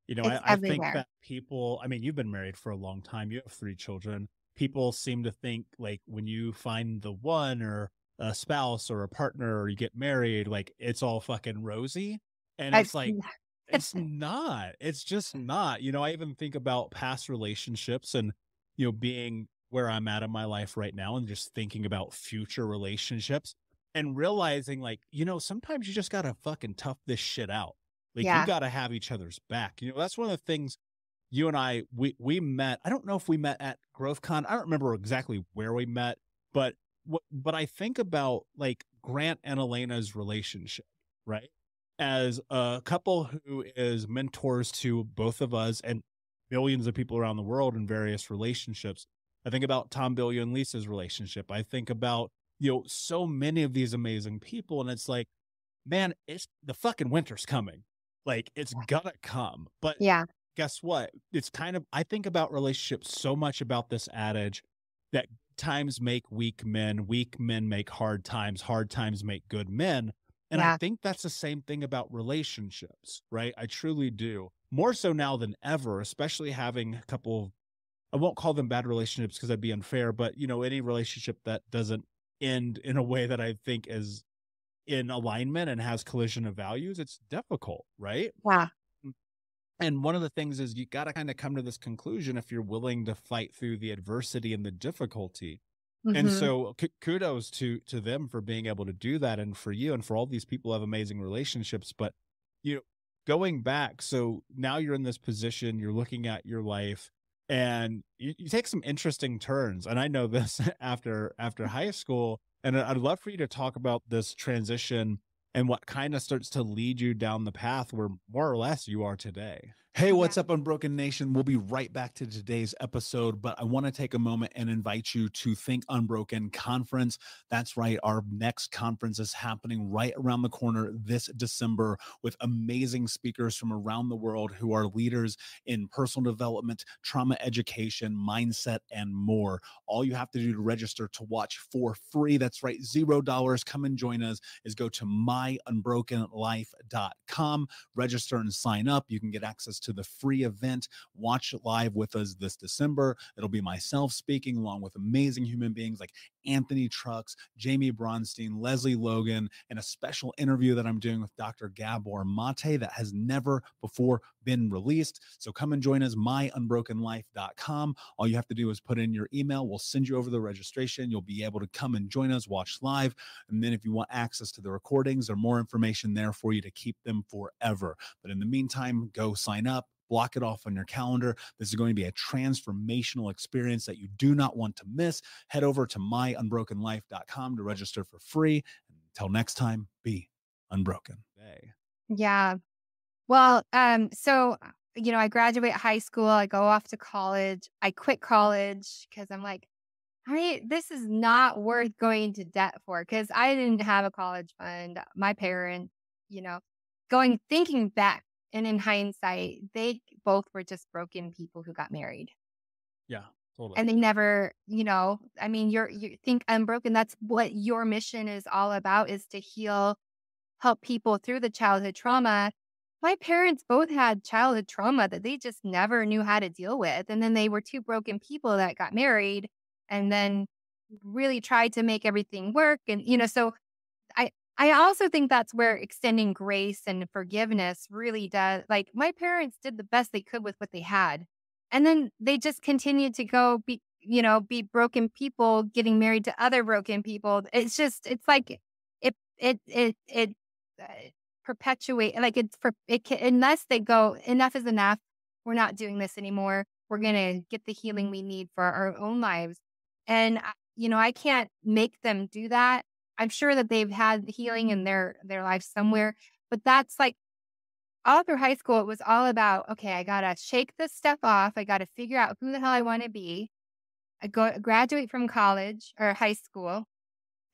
S1: you know I, I think that people i mean you've been married for a long time you have three children people seem to think like when you find the one or a spouse or a partner or you get married, like it's all fucking rosy. And it's like, it's [laughs] not. It's just not. You know, I even think about past relationships and, you know, being where I'm at in my life right now and just thinking about future relationships and realizing like, you know, sometimes you just got to fucking tough this shit out. Like yeah. you got to have each other's back. You know, that's one of the things you and I we we met. I don't know if we met at GrowthCon. I don't remember exactly where we met, but what? but I think about like Grant and Elena's relationship, right? As a couple who is mentors to both of us and millions of people around the world in various relationships. I think about Tom Bilyeu and Lisa's relationship. I think about, you know, so many of these amazing people. And it's like, man, it's the fucking winter's coming. Like it's gonna come. But
S2: yeah,
S1: guess what? It's kind of, I think about relationships so much about this adage that times make weak men, weak men make hard times, hard times make good men. And yeah. I think that's the same thing about relationships, right? I truly do. More so now than ever, especially having a couple of, I won't call them bad relationships because that'd be unfair, but you know, any relationship that doesn't end in a way that I think is in alignment and has collision of values, it's difficult, right?
S2: Yeah.
S1: And one of the things is you got to kind of come to this conclusion if you're willing to fight through the adversity and the difficulty. Mm-hmm. And so k- kudos to to them for being able to do that and for you and for all these people who have amazing relationships but you know going back so now you're in this position you're looking at your life and you, you take some interesting turns and I know this [laughs] after after mm. high school
S4: And I'd love for you to talk about this transition and what kind of starts to lead you down the path where more or less you are today.
S1: Hey, what's up, Unbroken Nation? We'll be right back to today's episode, but I want to take a moment and invite you to Think Unbroken Conference. That's right, our next conference is happening right around the corner this December with amazing speakers from around the world who are leaders in personal development, trauma education, mindset, and more. All you have to do to register to watch for free, that's right, zero dollars. Come and join us, is go to myunbrokenlife.com, register and sign up. You can get access to to the free event. Watch live with us this December. It'll be myself speaking along with amazing human beings like Anthony Trucks, Jamie Bronstein, Lesley Logan, and a special interview that I'm doing with Dr. Gabor Mate that has never before been released. So come and join us, myunbrokenlife.com. All you have to do is put in your email. We'll send you over the registration. You'll be able to come and join us, watch live. And then if you want access to the recordings or more information there for you to keep them forever. But in the meantime, go sign up block it off on your calendar. This is going to be a transformational experience that you do not want to miss. Head over to myunbrokenlife.com to register for free. Until next time, be unbroken.
S2: Yeah. Well, um, so you know, I graduate high school, I go off to college, I quit college because I'm like, I this is not worth going to debt for because I didn't have a college fund. My parents, you know, going thinking back and in hindsight, they both were just broken people who got married.
S4: Yeah, totally.
S2: And they never, you know, I mean, you're you think unbroken. That's what your mission is all about is to heal, help people through the childhood trauma. My parents both had childhood trauma that they just never knew how to deal with. And then they were two broken people that got married and then really tried to make everything work. And, you know, so I, also think that's where extending grace and forgiveness really does. Like my parents did the best they could with what they had. And then they just continued to go be, you know, be broken people getting married to other broken people. It's just, it's like it, it, it, it uh, perpetuate, like it's for it can, unless they go, enough is enough. We're not doing this anymore. We're going to get the healing we need for our own lives. And, you know, I can't make them do that I'm sure that they've had healing in their their life somewhere, but that's like all through high school. It was all about okay, I gotta shake this stuff off. I gotta figure out who the hell I want to be. I go graduate from college or high school.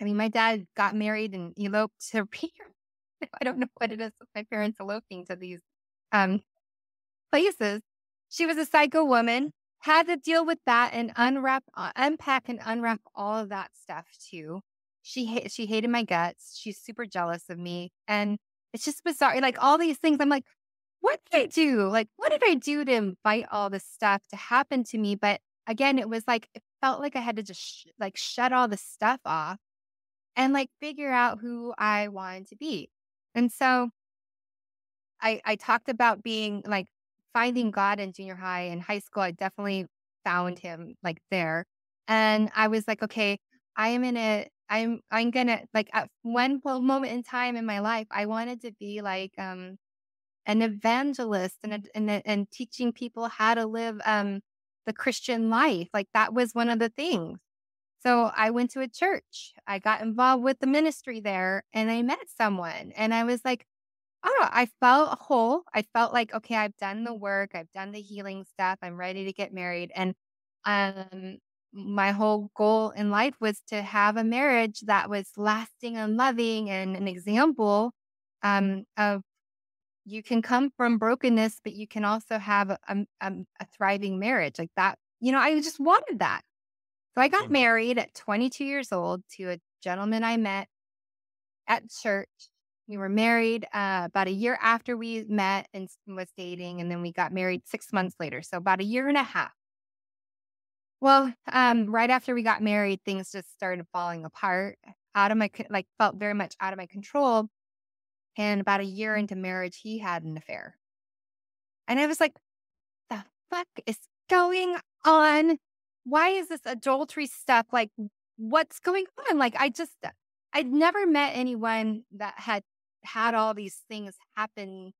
S2: I mean, my dad got married and eloped to [laughs] I don't know what it is with my parents eloping to these um, places. She was a psycho woman, had to deal with that and unwrap, uh, unpack and unwrap all of that stuff too. She ha- she hated my guts. She's super jealous of me, and it's just bizarre. Like all these things, I'm like, what did I do? Like, what did I do to invite all this stuff to happen to me? But again, it was like it felt like I had to just sh- like shut all the stuff off and like figure out who I wanted to be. And so I I talked about being like finding God in junior high and high school. I definitely found him like there. And I was like, okay, I am in a I'm I'm gonna like at one moment in time in my life, I wanted to be like um an evangelist and a, and a, and teaching people how to live um the Christian life. Like that was one of the things. So I went to a church. I got involved with the ministry there and I met someone and I was like, oh, I felt whole. I felt like, okay, I've done the work. I've done the healing stuff. I'm ready to get married. And um, my whole goal in life was to have a marriage that was lasting and loving and an example um, of you can come from brokenness, but you can also have a, a, a, thriving marriage like that. You know, I just wanted that. So I got married at 22 years old to a gentleman I met at church. We were married uh, about a year after we met and was dating, and then we got married six months later. So about a year and a half. Well, um, right after we got married, things just started falling apart. Out of my like felt very much out of my control. And about a year into marriage, he had an affair. And I was like, the fuck is going on? Why is this adultery stuff? Like, what's going on? Like, I just, I'd never met anyone that had had all these things happen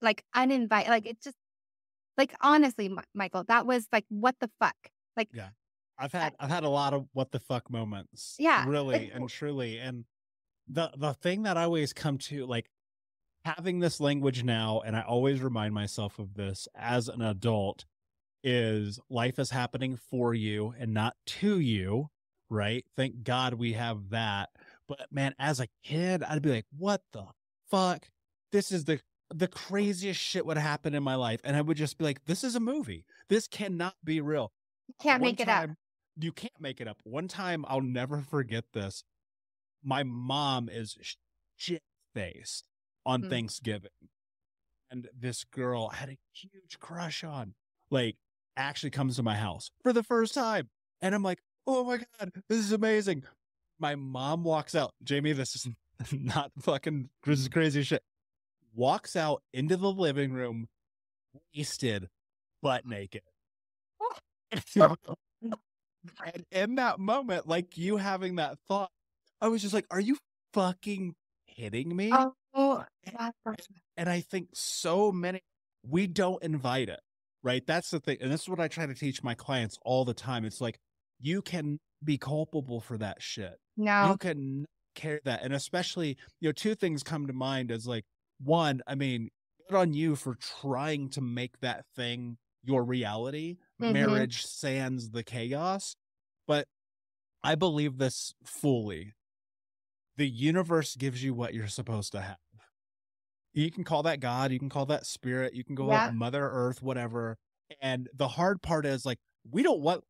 S2: like uninvited. Like, it just like honestly, M- Michael, that was like what the fuck? Like
S4: Yeah.
S1: I've had I've had a lot of what the fuck moments.
S2: Yeah,
S1: Really
S2: it-
S1: and truly. And the the thing that I always come to like having this language now, and I always remind myself of this as an adult, is life is happening for you and not to you, right? Thank God we have that. But man, as a kid, I'd be like, what the fuck? This is the the craziest shit would happen in my life. And I would just be like, this is a movie. This cannot be real.
S2: You can't
S1: One
S2: make it up.
S1: You can't make it up. One time, I'll never forget this. My mom is shit faced on
S2: Hmm.
S1: Thanksgiving. And this girl I had a huge crush on, like, actually comes to my house for the first time. And I'm like, oh my God, this is amazing. My mom walks out. Jaime, this is [laughs] not fucking, this is crazy shit. Walks out into the living room, wasted, butt naked. and in that moment, like you having that thought, I was just like, are you fucking kidding me?
S2: Oh, that's-
S1: And I think so many, we don't invite it, right? That's the thing. And this is what I try to teach my clients all the time. It's like, you can be culpable for that shit.
S2: no.
S1: You can carry that. And especially, you know, two things come to mind as like, one, I mean, good on you for trying to make that thing your reality.
S2: Mhm.
S1: Marriage sands the chaos. But I believe this fully. The universe gives you what you're supposed to have. You can call that God, you can call that spirit, you can go
S2: Yeah.
S1: Mother Earth, whatever. And the hard part is like, we don't want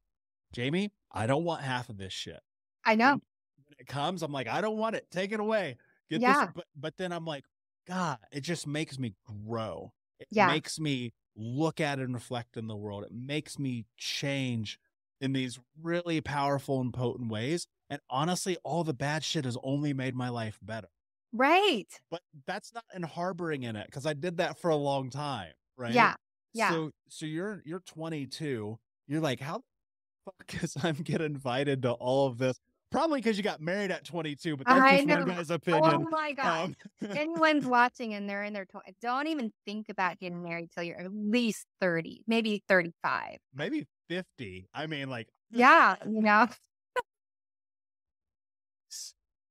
S1: Jaime, I don't want half of this shit
S2: I know.
S1: when it comes, I'm like, I don't want it. Take it away. Get
S2: Yeah.
S1: this. But but then I'm like, God, it just makes me grow. It
S2: Yeah.
S1: makes me look at and reflect in the world. It makes me change in these really powerful and potent ways. And honestly, all the bad shit has only made my life better.
S2: Right.
S1: But that's not in harboring in it because I did that for a long time. Right.
S2: Yeah. Yeah.
S1: So so you're you're 22. You're like, how the fuck [laughs] is I'm get invited to all of this? Probably because you got married at 22, but that's
S2: I
S1: just
S2: know.
S1: one guy's
S2: oh my God.
S1: Um, [laughs]
S2: anyone's watching and they're in their 20s, don't even think about getting married till you're at least 30, maybe 35.
S1: maybe 50. I mean, like,
S2: Yeah. You know?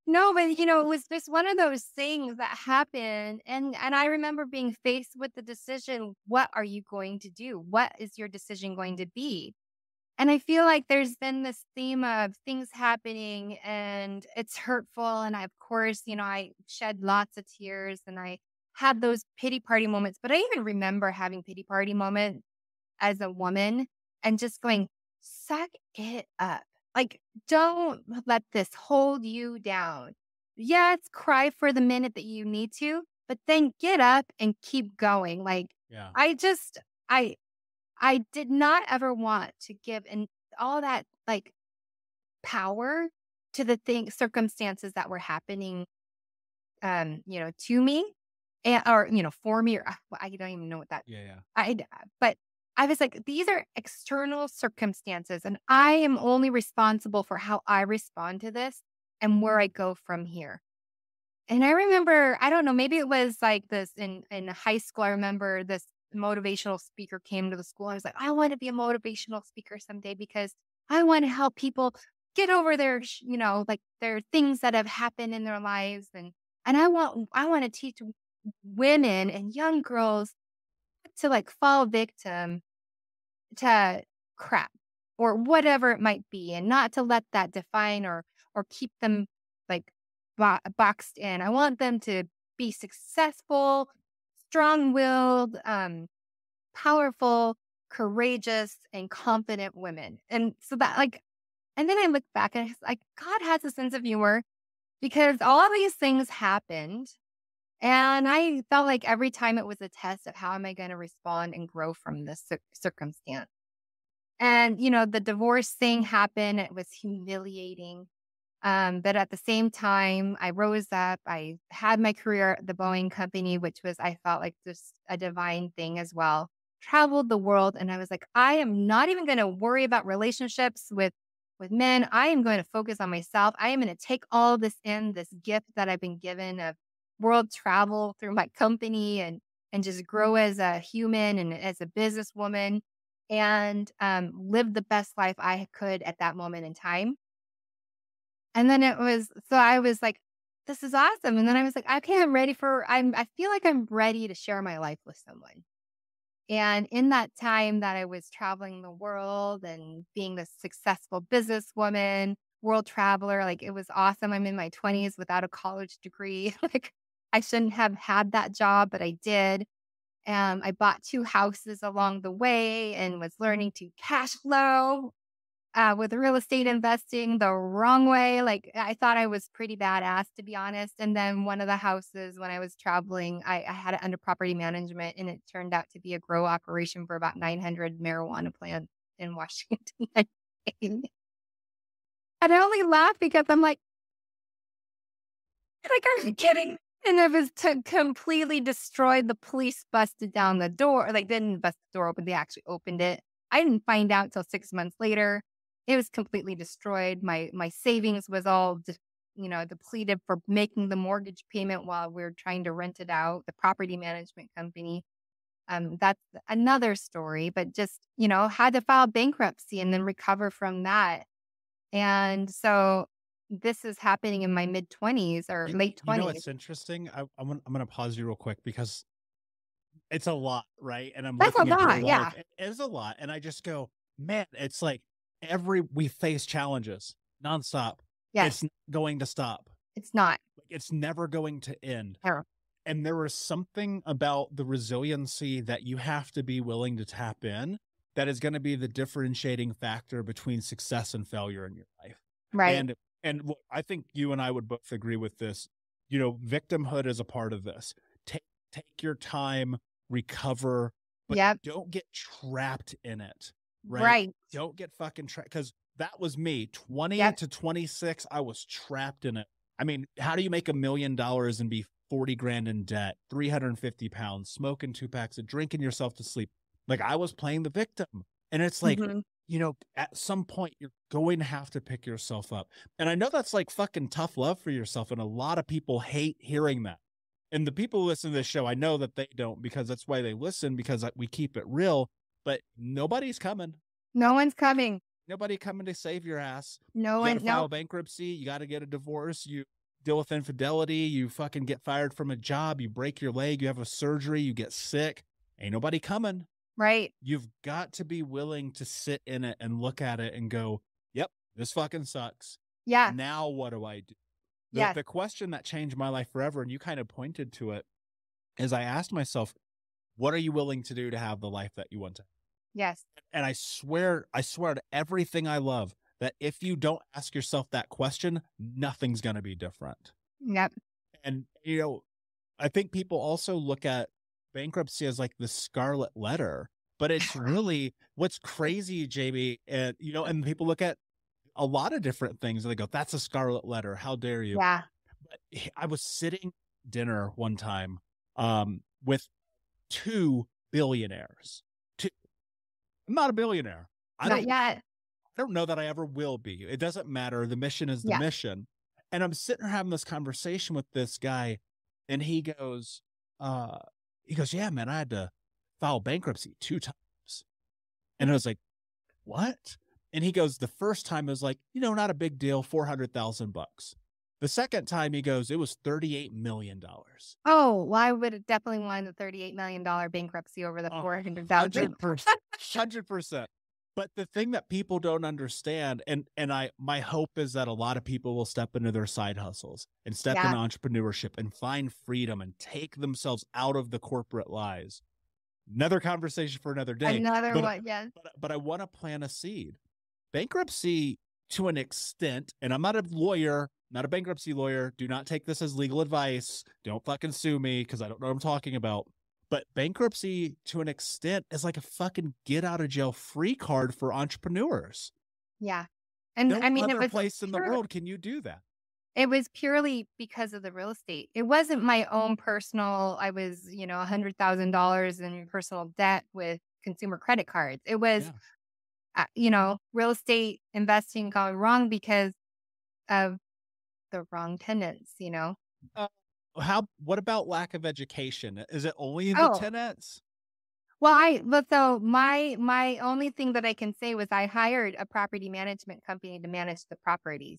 S2: No, but you know, it was just one of those things that happened. And and I remember being faced with the decision, what are you going to do? What is your decision going to be? And I feel like there's been this theme of things happening and it's hurtful. And I, of course, you know, I shed lots of tears and I had those pity party moments. But I even remember having pity party moments as a woman and just going, suck it up. Like, don't let this hold you down. Yes, cry for the minute that you need to, but then get up and keep going. Like,
S1: yeah.
S2: I just, I, I did not ever want to give and all that like power to the thing circumstances that were happening, um, you know, to me, and, or you know, for me, or uh, I don't even know what that
S1: Yeah. Yeah.
S2: I, but I was like, these are external circumstances, and I am only responsible for how I respond to this and where I go from here. And I remember, I don't know, maybe it was like this in in high school. I remember this motivational speaker came to the school. I was like, I want to be a motivational speaker someday because I want to help people get over their, you know, like their things that have happened in their lives, and and I want I want to teach women and young girls to like fall victim to crap or whatever it might be and not to let that define or or keep them like bo- boxed in i want them to be successful strong-willed um powerful courageous and confident women and so that like and then i look back and it's like god has a sense of humor because all of these things happened and I felt like every time it was a test of how am I going to respond and grow from this cir- circumstance. And, you know, the divorce thing happened. It was humiliating. Um, but at the same time, I rose up. I had my career at the Boeing company, which was, I felt like just a divine thing as well. Traveled the world. And I was like, I am not even going to worry about relationships with with men. I am going to focus on myself. I am going to take all this in, this gift that I've been given of world travel through my company and and just grow as a human and as a businesswoman and um, lived the best life I could at that moment in time. And then it was, so I was like, this is awesome. And then I was like, okay, I'm ready for, I'm, I feel like I'm ready to share my life with someone. And in that time that I was traveling the world and being this successful businesswoman, world traveler, like it was awesome. I'm in my 20s without a college degree. [laughs] like I shouldn't have had that job, but I did. Um, I bought two houses along the way and was learning to cash flow uh, with real estate investing the wrong way. Like I thought I was pretty badass, to be honest. And then one of the houses when I was traveling, I, I had it under property management, and it turned out to be a grow operation for about 900 marijuana plants in [laughs] Washington. and I only laugh because I'm like, like, are you kidding? And it was to completely destroyed. The police busted down the door. Like, didn't bust the door open. They actually opened it. I didn't find out till six months later. It was completely destroyed. My my savings was all, de- you know, depleted for making the mortgage payment while we are trying to rent it out. The property management company. Um, that's another story. But just you know, had to file bankruptcy and then recover from that. And so this is happening in my mid 20s or
S1: You,
S2: late
S1: you know
S2: 20s.
S1: what's interesting? I, I'm gonna, I'm gonna pause you real quick because it's a lot, right? And I'm
S2: That's a
S1: at your
S2: lot, yeah.
S1: life. It is a lot, and I just go, man, it's like every we face challenges nonstop.
S2: Yes,
S1: It's going to stop.
S2: it's not.
S1: It's never going to end.
S2: Never.
S1: And there is something about the resiliency that you have to be willing to tap in that is going to be the differentiating factor between success and failure in your life.
S2: Right.
S1: And and I think you and I would both agree with this. You know, victimhood is a part of this. Take take your time, recover, but
S2: Yep.
S1: don't get trapped in it. Right.
S2: right.
S1: Don't get fucking trapped because that was me. 20
S2: Yep.
S1: to 26, I was trapped in it. I mean, how do you make a million dollars and be 40 grand in debt, 350 pounds, smoking two packs of drinking yourself to sleep? Like I was playing the victim. And it's like,
S2: Mhm.
S1: you know, at some point you're going to have to pick yourself up. And I know that's like fucking tough love for yourself. And a lot of people hate hearing that. And the people who listen to this show, I know that they don't because that's why they listen because we keep it real. But nobody's coming.
S2: No one's coming.
S1: Nobody coming to save your ass.
S2: No
S1: You
S2: one.
S1: file
S2: No.
S1: bankruptcy. You got to get a divorce. You deal with infidelity. You fucking get fired from a job. You break your leg. You have a surgery. You get sick. Ain't nobody coming.
S2: Right.
S1: You've got to be willing to sit in it and look at it and go, yep, this fucking sucks.
S2: Yeah.
S1: Now what do I do? The,
S2: Yes.
S1: the question that changed my life forever, and you kind of pointed to it, is I asked myself, what are you willing to do to have the life that you want to?
S2: Yes.
S1: And I swear, I swear to everything I love that if you don't ask yourself that question, nothing's going to be different.
S2: Yep.
S1: And, you know, I think people also look at bankruptcy as like the scarlet letter, but it's [laughs] really what's crazy, JB. And, you know, and people look at a lot of different things and they go, that's a scarlet letter. How dare you?
S2: Yeah.
S1: But I was sitting dinner one time um, with two billionaires. I'm not a billionaire. I
S2: Not
S1: don't,
S2: yet.
S1: I don't know that I ever will be. It doesn't matter. The mission is the
S2: Yeah.
S1: mission. And I'm sitting there having this conversation with this guy, and he goes, uh, he goes, Yeah, man, I had to file bankruptcy two times. And I was like, What? And he goes, The first time it was like, you know, not a big deal, four hundred thousand bucks. The second time he goes, it was $38 million.
S2: Oh, well, I would definitely want the $38 million bankruptcy over the
S1: Oh,
S2: 400,000.
S1: 100 percent but the thing that people don't understand and and i my hope is that a lot of people will step into their side hustles and step
S2: Yeah.
S1: into entrepreneurship and find freedom and take themselves out of the corporate lies another conversation for another day
S2: Another
S1: but-
S2: one. Yes.
S1: but, but i want to plant a seed bankruptcy to an extent and i'm not a lawyer not a bankruptcy lawyer do not take this as legal advice don't fucking sue me because i don't know what i'm talking about but bankruptcy to an extent is like a fucking get out of jail free card for entrepreneurs
S2: Yeah. And
S1: no
S2: I mean, it
S1: other
S2: was
S1: place in the world can you do that
S2: It was purely because of the real estate. It wasn't my own personal. I was, you know, a hundred thousand dollars in personal debt with consumer credit cards. It was,
S1: Yeah.
S2: uh, you know, real estate investing gone wrong because of the wrong tenants. You know,
S1: how what about lack of education is it only the
S2: Oh.
S1: tenants
S2: Well, I but so my my only thing that I can say was I hired a property management company to manage the properties.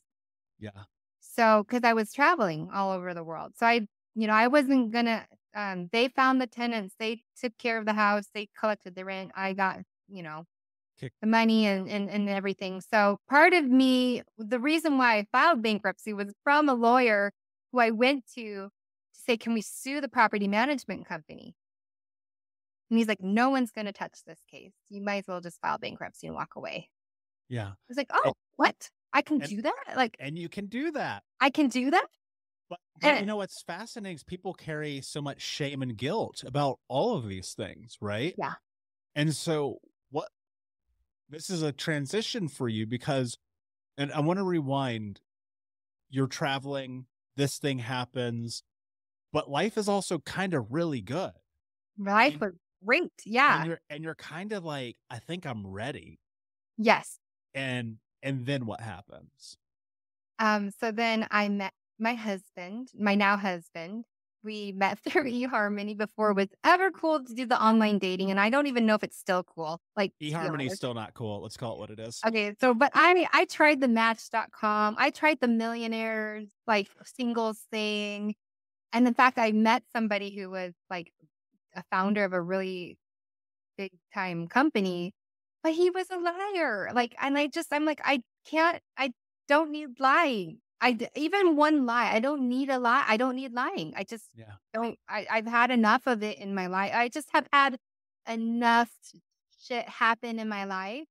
S1: Yeah.
S2: So because I was traveling all over the world, so I you know I wasn't gonna. Um, they found the tenants, they took care of the house, they collected the rent. I got you know. The money and, and and everything. So part of me, the reason why I filed bankruptcy was from a lawyer who I went to to say, can we sue the property management company? And he's like, no one's going to touch this case. You might as well just file bankruptcy and walk away.
S1: Yeah.
S2: I was like, oh, what? I can
S1: and-
S2: do that? Like,
S1: And you can do that.
S2: I can do that?
S1: But, but
S2: And-
S1: you eh. know what's fascinating is people carry so much shame and guilt about all of these things, right?
S2: Yeah.
S1: And so this is a transition for you because and I want to rewind. You're traveling, this thing happens, but life is also kind of really good.
S2: Life
S1: And-
S2: was great. Yeah.
S1: And you're and you're kind of like, I think I'm ready.
S2: Yes.
S1: And and then what happens?
S2: Um, so then I met my husband, my now husband. We met [laughs] through eHarmony before mm. it was ever cool to do the online dating. And I don't even know if it's still cool. Like to be
S1: eHarmony's still not cool. Let's call it what it is.
S2: Okay, so but I mean, I tried the match.com. I tried the millionaires like singles thing. And in fact, I met somebody who was like a founder of a really big time company, but he was a liar. Like, and I just, I'm like, I can't, I don't need lying. I d- even one lie. I don't need a lie. I don't need lying. I just
S1: Yeah.
S2: don't. I, I've had enough of it in my life. I just have had enough shit happen in my life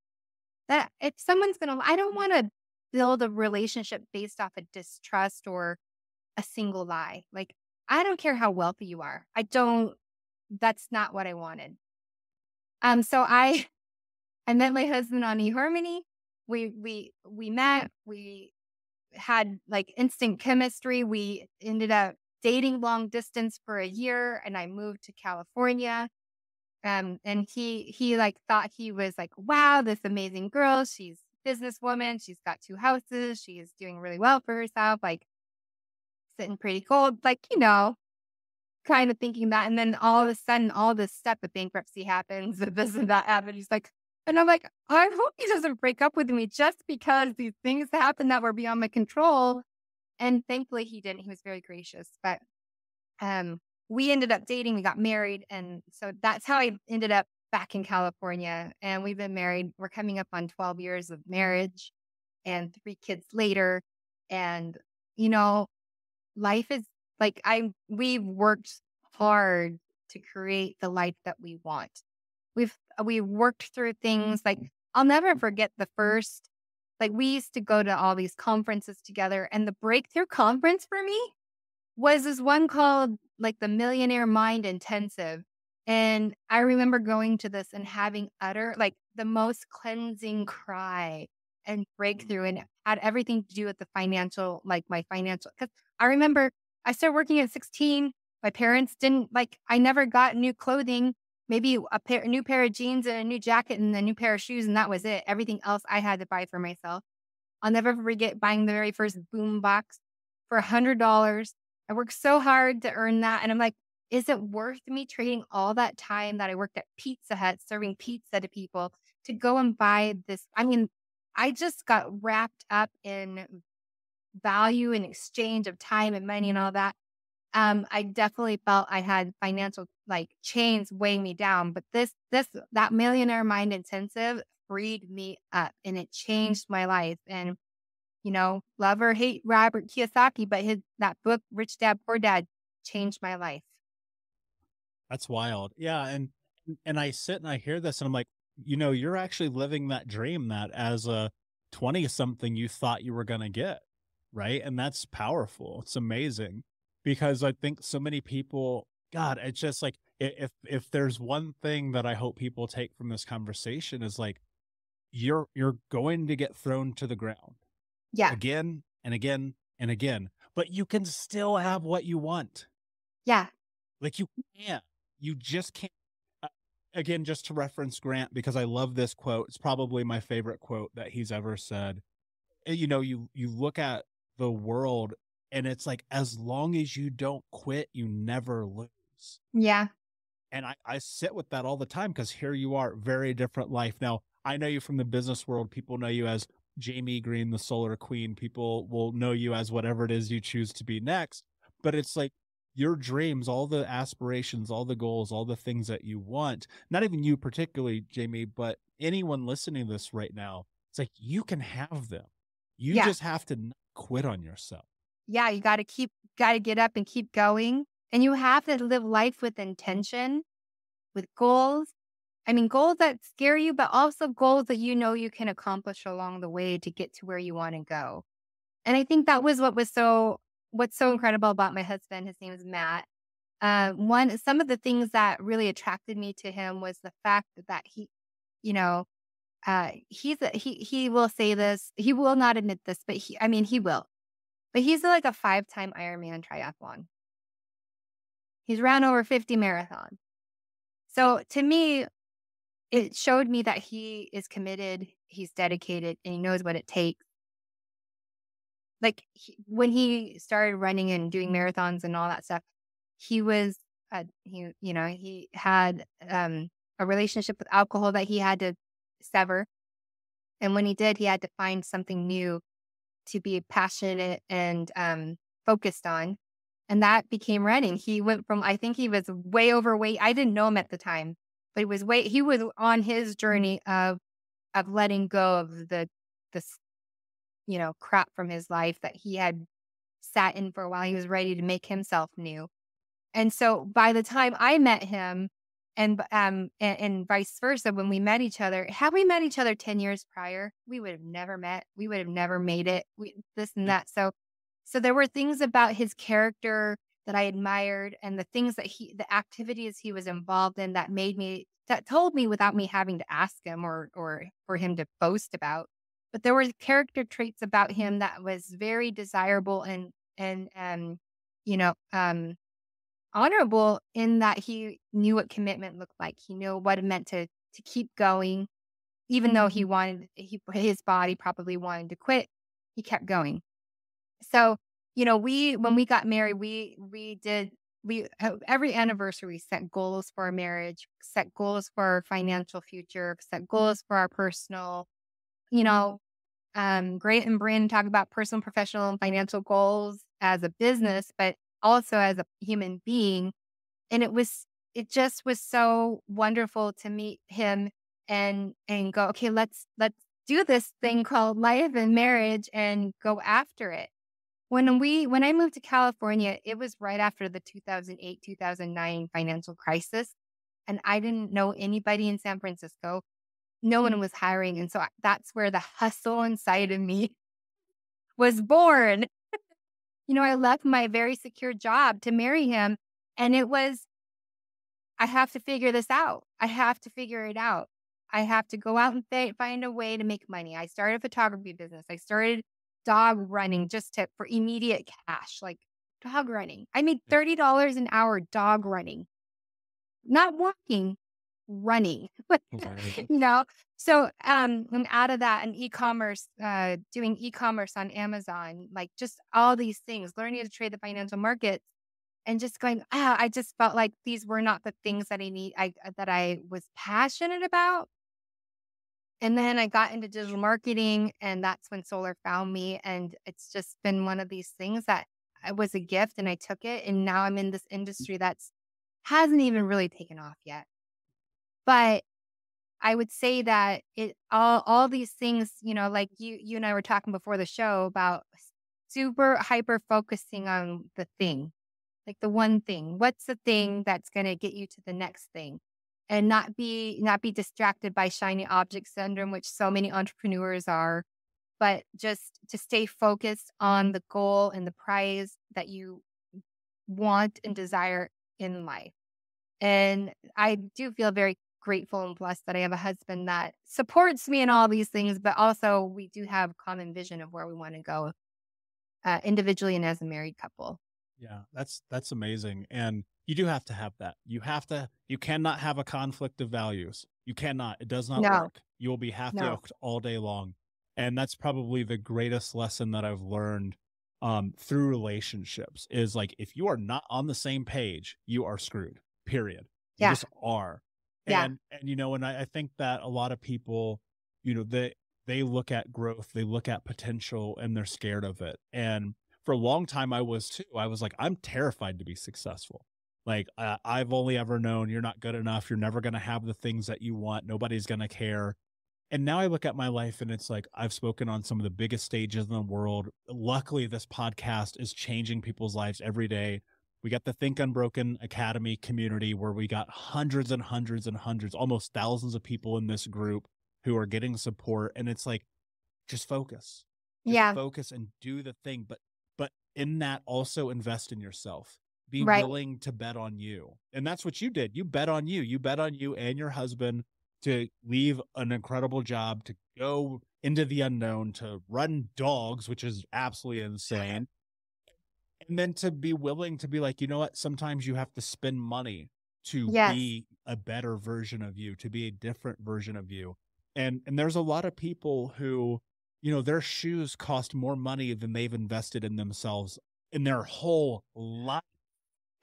S2: that if someone's gonna, I don't want to build a relationship based off of distrust or a single lie. Like, I don't care how wealthy you are. I don't. That's not what I wanted. Um. So I, [laughs] I met my husband on eHarmony. We we we met. We had like instant chemistry. We ended up dating long distance for a year, and I moved to California. Um, and he he like thought he was like, wow, this amazing girl. She's businesswoman. She's got two houses. She is doing really well for herself. Like sitting pretty cold, like you know, kind of thinking that. And then all of a sudden, all this stuff, the bankruptcy happens, the [laughs] this and that happens. He's like, and I'm like, I hope he doesn't break up with me just because these things happen that were beyond my control. And thankfully, he didn't. He was very gracious. But um, we ended up dating. We got married, and so that's how I ended up back in California. And we've been married. We're coming up on 12 years of marriage, and three kids later. And you know, life is like I. We've worked hard to create the life that we want. We've Uh, we worked through mm-hmm. things like I'll never mm-hmm. forget the mm-hmm. first like we used to go to all these conferences together and the breakthrough conference for me was this one called like the Millionaire Mind Intensive. And I remember going to this and having utter like the most cleansing cry and breakthrough and it had everything to do with the financial like my financial cuz I remember I started working at 16 my parents didn't like I never got new clothing maybe a pair, a new pair of jeans and a new jacket and a new pair of shoes, and that was it. Everything else I had to buy for myself. I'll never forget buying the very first boom box for a hundred dollars. I worked so hard to earn that, and I'm like, is it worth me trading all that time that I worked at Pizza Hut serving pizza to people to go and buy this? I mean, I just got wrapped up in value and exchange of time and money and all that um, I definitely felt I had financial like chains weighing me down. But this, this, that millionaire mind intensive freed me up and it changed my life. And, you know, love or hate Robert Kiyosaki, but his, that book, Rich Dad, Poor Dad, changed my life.
S1: That's wild. Yeah. And, and I sit and I hear this and I'm like, you know, you're actually living that dream that as a 20 something you thought you were going to get. Right. And that's powerful. It's amazing because I think so many people, God, it's just like, if, if there's one thing that I hope people take from this conversation is like, you're, you're going to get thrown to the ground
S2: Yeah.
S1: again and again and again, but you can still have what you want.
S2: Yeah.
S1: Like you can't. You just can't. Uh, again, just to reference Grant because I love this quote. It's probably my favorite quote that he's ever said. Uh, You know, you you look at the world and it's like as long as you don't quit, you never lose.
S2: Yeah.
S1: and I, I sit with that all the time because here you are, very different life. Now, I know you from the business world. People know you as Jaime Greene, the solar queen. People will know you as whatever it is you choose to be next. But it's like your dreams, all the aspirations, all the goals, all the things that you want, not even you particularly, Jaime, but anyone listening to this right now, it's like you can have them. You yeah. just have to quit on yourself.
S2: Yeah, you got to keep, got to get up and keep going. And you have to live life with intention, with goals. I mean, goals that scare you, but also goals that you know you can accomplish along the way to get to where you want to go. And I think that was what was so what's so incredible about my husband, his name is Matt. Uh, one, some of the things that really attracted me to him was the fact that he, you know, uh, he's a, he he will say this. He will not admit this, but he, I mean, he will. But he's like a five-time Ironman triathlon. He's ran over 50 marathons. So to me, it showed me that he is committed, he's dedicated, and he knows what it takes like he, when he started running and doing marathons and all that stuff, he was he you know he had um, a relationship with alcohol that he had to sever, and when he did, he had to find something new to be passionate and um, focused on, and that became running. He went from I think he was way overweight. I didn't know him at the time, but he was way he was on his journey of of letting go of the the you know, crap from his life that he had sat in for a while. He was ready to make himself new. And so by the time I met him, and um and, and, vice versa, when we met each other, had we met each other ten years prior, we would have never met. We would have never made it. We, this and that. So, so there were things about his character that I admired, and the things that he, the activities he was involved in, that made me, that told me without me having to ask him or or for him to boast about but there were character traits about him that was very desirable and and um you know um honorable in that he knew what commitment looked like he knew what it meant to to keep going even though he mm-hmm. wanted he his body probably wanted to quit he kept going so you know we when we got married we we did we every anniversary set goals for our marriage set goals for our financial future set goals for our personal you know, um, Grant and Brandon talk about personal, professional, and financial goals as a business, but also as a human being. And it was, it just was so wonderful to meet him and and go, okay, let's let's do this thing called life and marriage and go after it. When we when I moved to California, it was right after the 2008 2009 financial crisis, and I didn't know anybody in San Francisco no one mm. was hiring. And so that's where the hustle inside of me [laughs] was born. You know, I left my very secure job to marry him. And it was, I have to figure this out. I have to figure it out. I have to go out and find a way to make money. I started a photography business. I started dog running just to for immediate cash, like dog running. I made $30 an hour dog running, not walking, running. [laughs] you know, so um, and out of that, and e-commerce, uh, doing e-commerce on Amazon, like just all these things, learning to trade the financial markets, and just going, ah, I just felt like these were not the things that I need, I uh, that I was passionate about. And then I got into digital marketing, and that's when solar found me. And it's just been one of these things that it was a gift, and I took it, and now I'm in this industry that's hasn't even really taken off yet. But I would say that it all all these things, you know, like you you and I were talking before the show about super hyper focusing on the thing. Like the one thing. What's the mm-hmm. thing that's going to get you to the next thing? And not be not be distracted by shiny object syndrome which so many entrepreneurs are, but just to stay focused on the goal and the prize that you want and desire in life. And I do feel very grateful and blessed that I have a husband that supports me in all these things, but also we do have common vision of where we want to go uh, individually and as a married couple.
S1: Yeah, that's that's amazing. And you do have to have that. You have to you cannot have a conflict of values. You cannot. It does not no. work. You will be half yoked no. all day long. And that's probably the greatest lesson that I've learned um, through relationships is like if you are not on the same page, you are screwed. Period You
S2: Yeah.
S1: just are.
S2: Yeah.
S1: And and you know, and I, I think that a lot of people, you know, they they look at growth, they look at potential, and they're scared of it. And for a long time, I was too. I was like, I'm terrified to be successful. Like I've only ever known you're not good enough. You're never going to have the things that you want. Nobody's going to care. And now I look at my life and it's like I've spoken on some of the biggest stages in the world. Luckily, this podcast is changing people's lives every day. We got the Think Unbroken Academy community where we got hundreds and hundreds and hundreds, almost thousands of people in this group who are getting support. And it's like, just focus. Just
S2: Yeah.
S1: focus and do the thing. But but in that also invest in yourself. Be
S2: Right.
S1: willing to bet on you. And that's what you did. You bet on you. You bet on you and your husband to leave an incredible job, to go into the unknown, to run dogs, which is absolutely [laughs] insane. And then to be willing to be like, you know what? Sometimes you have to spend money to
S2: Yes.
S1: be a better version of you, to be a different version of you. And and there's a lot of people who, you know, their shoes cost more money than they've invested in themselves in their whole life.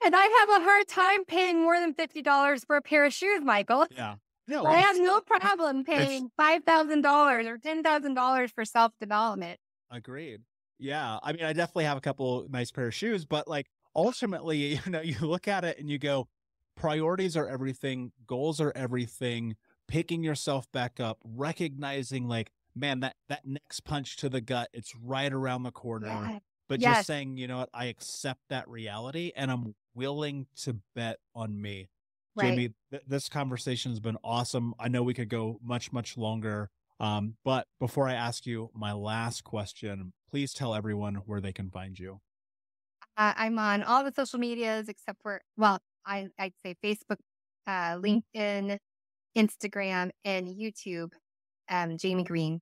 S2: And I have a hard time paying more than fifty dollars for a pair of shoes, Michael.
S1: Yeah. No,
S2: I have no problem paying five thousand dollars or ten thousand dollars for self development.
S1: Agreed. Yeah. I mean, I definitely have a couple nice pair of shoes, but like ultimately, [laughs] you know, you look at it and you go, priorities are everything, goals are everything, picking yourself back up, recognizing like, man, that that next punch to the gut, it's right around the corner.
S2: Yeah.
S1: But
S2: Yes.
S1: just saying, you know what, I accept that reality and I'm willing to bet on me.
S2: Right.
S1: Jaime, th- this conversation has been awesome. I know we could go much, much longer. Um, but before I ask you my last question, please tell everyone where they can find you.
S2: Uh, I'm on all the social medias except for, well, I, I'd say Facebook, uh, LinkedIn, Instagram, and YouTube. Um, Jaime Greene,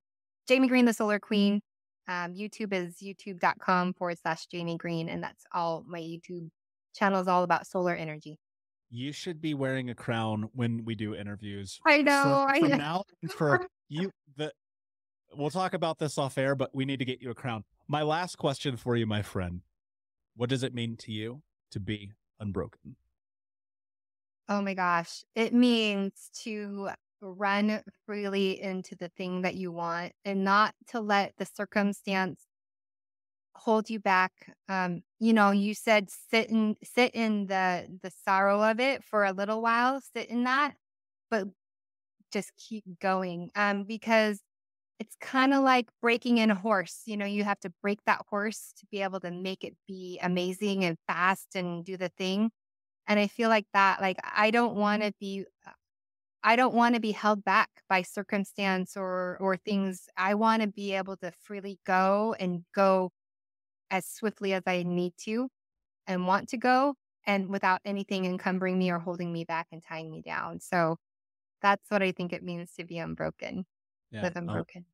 S2: Jaime Greene, the Solar Queen. Um, YouTube is youtube.com forward slash Jaime Greene. And that's all my YouTube channel is all about solar energy.
S1: You should be wearing a crown when we do interviews.
S2: I know.
S1: From,
S2: I know.
S1: now [laughs] for you, the we'll talk about this off air, but we need to get you a crown. My last question for you, my friend. What does it mean to you to be unbroken?
S2: Oh my gosh. It means to run freely into the thing that you want and not to let the circumstance hold you back. Um, you know, you said sit in sit in the the sorrow of it for a little while, sit in that, but just keep going. Um, because it's kind of like breaking in a horse. You know, you have to break that horse to be able to make it be amazing and fast and do the thing. And I feel like that, like, I don't want to be, uh, I don't want to be held back by circumstance or, or things. I want to be able to freely go and go as swiftly as I need to and want to go and without anything encumbering me or holding me back and tying me down. So that's what I think it means to be unbroken,
S1: Yeah,
S2: live unbroken.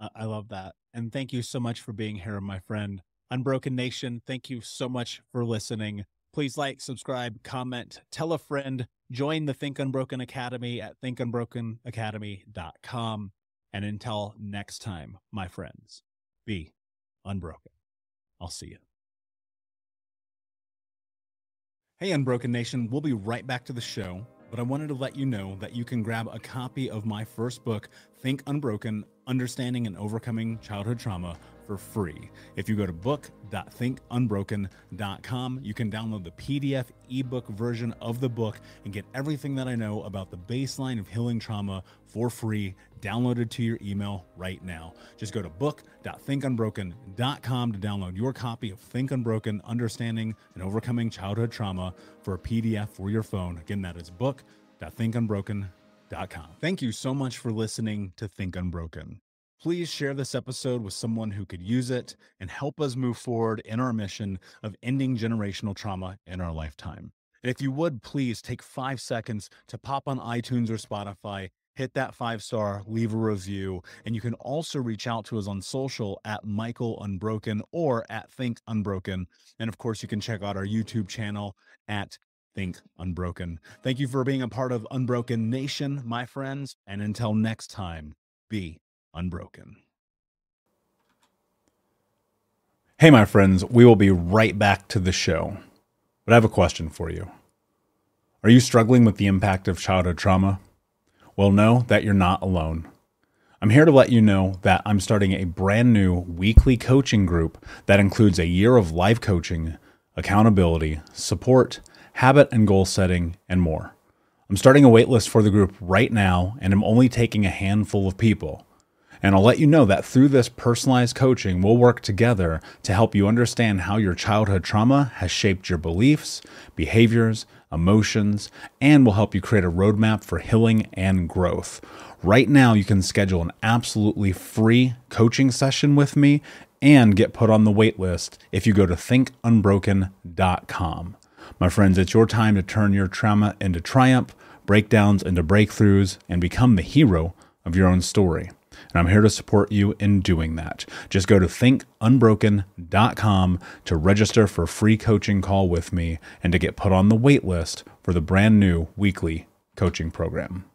S1: I I love that. And thank you so much for being here, my friend. Unbroken Nation, thank you so much for listening. Please like, subscribe, comment, tell a friend, join the Think Unbroken Academy at thinkunbrokenacademy.com. And until next time, my friends, be unbroken. I'll see you. Hey, Unbroken Nation, we'll be right back to the show, but I wanted to let you know that you can grab a copy of my first book, Think Unbroken Understanding and Overcoming Childhood Trauma, for free. If you go to book.thinkunbroken.com, you can download the PDF ebook version of the book and get everything that I know about the baseline of healing trauma for free, downloaded to your email right now. Just go to book.thinkunbroken.com to download your copy of Think Unbroken Understanding and Overcoming Childhood Trauma for a PDF for your phone. Again, that is book.thinkunbroken.com. Thank you so much for listening to Think Unbroken. Please share this episode with someone who could use it and help us move forward in our mission of ending generational trauma in our lifetime. And if you would, please take five seconds to pop on iTunes or Spotify, hit that five star, leave a review. And you can also reach out to us on social at Michael Unbroken or at Think Unbroken. And of course, you can check out our YouTube channel at Think Unbroken. Thank you for being a part of Unbroken Nation, my friends. And until next time, be unbroken. Hey, my friends, we will be right back to the show. But I have a question for you. Are you struggling with the impact of childhood trauma? Well, know that you're not alone. I'm here to let you know that I'm starting a brand new weekly coaching group that includes a year of life coaching, accountability, support, habit and goal setting, and more. I'm starting a waitlist for the group right now, and I'm only taking a handful of people. And I'll let you know that through this personalized coaching, we'll work together to help you understand how your childhood trauma has shaped your beliefs, behaviors, emotions, and will help you create a roadmap for healing and growth. Right now, you can schedule an absolutely free coaching session with me and get put on the wait list if you go to thinkunbroken.com. My friends, it's your time to turn your trauma into triumph, breakdowns into breakthroughs, and become the hero of your own story. And I'm here to support you in doing that. Just go to thinkunbroken.com to register for a free coaching call with me and to get put on the wait list for the brand new weekly coaching program.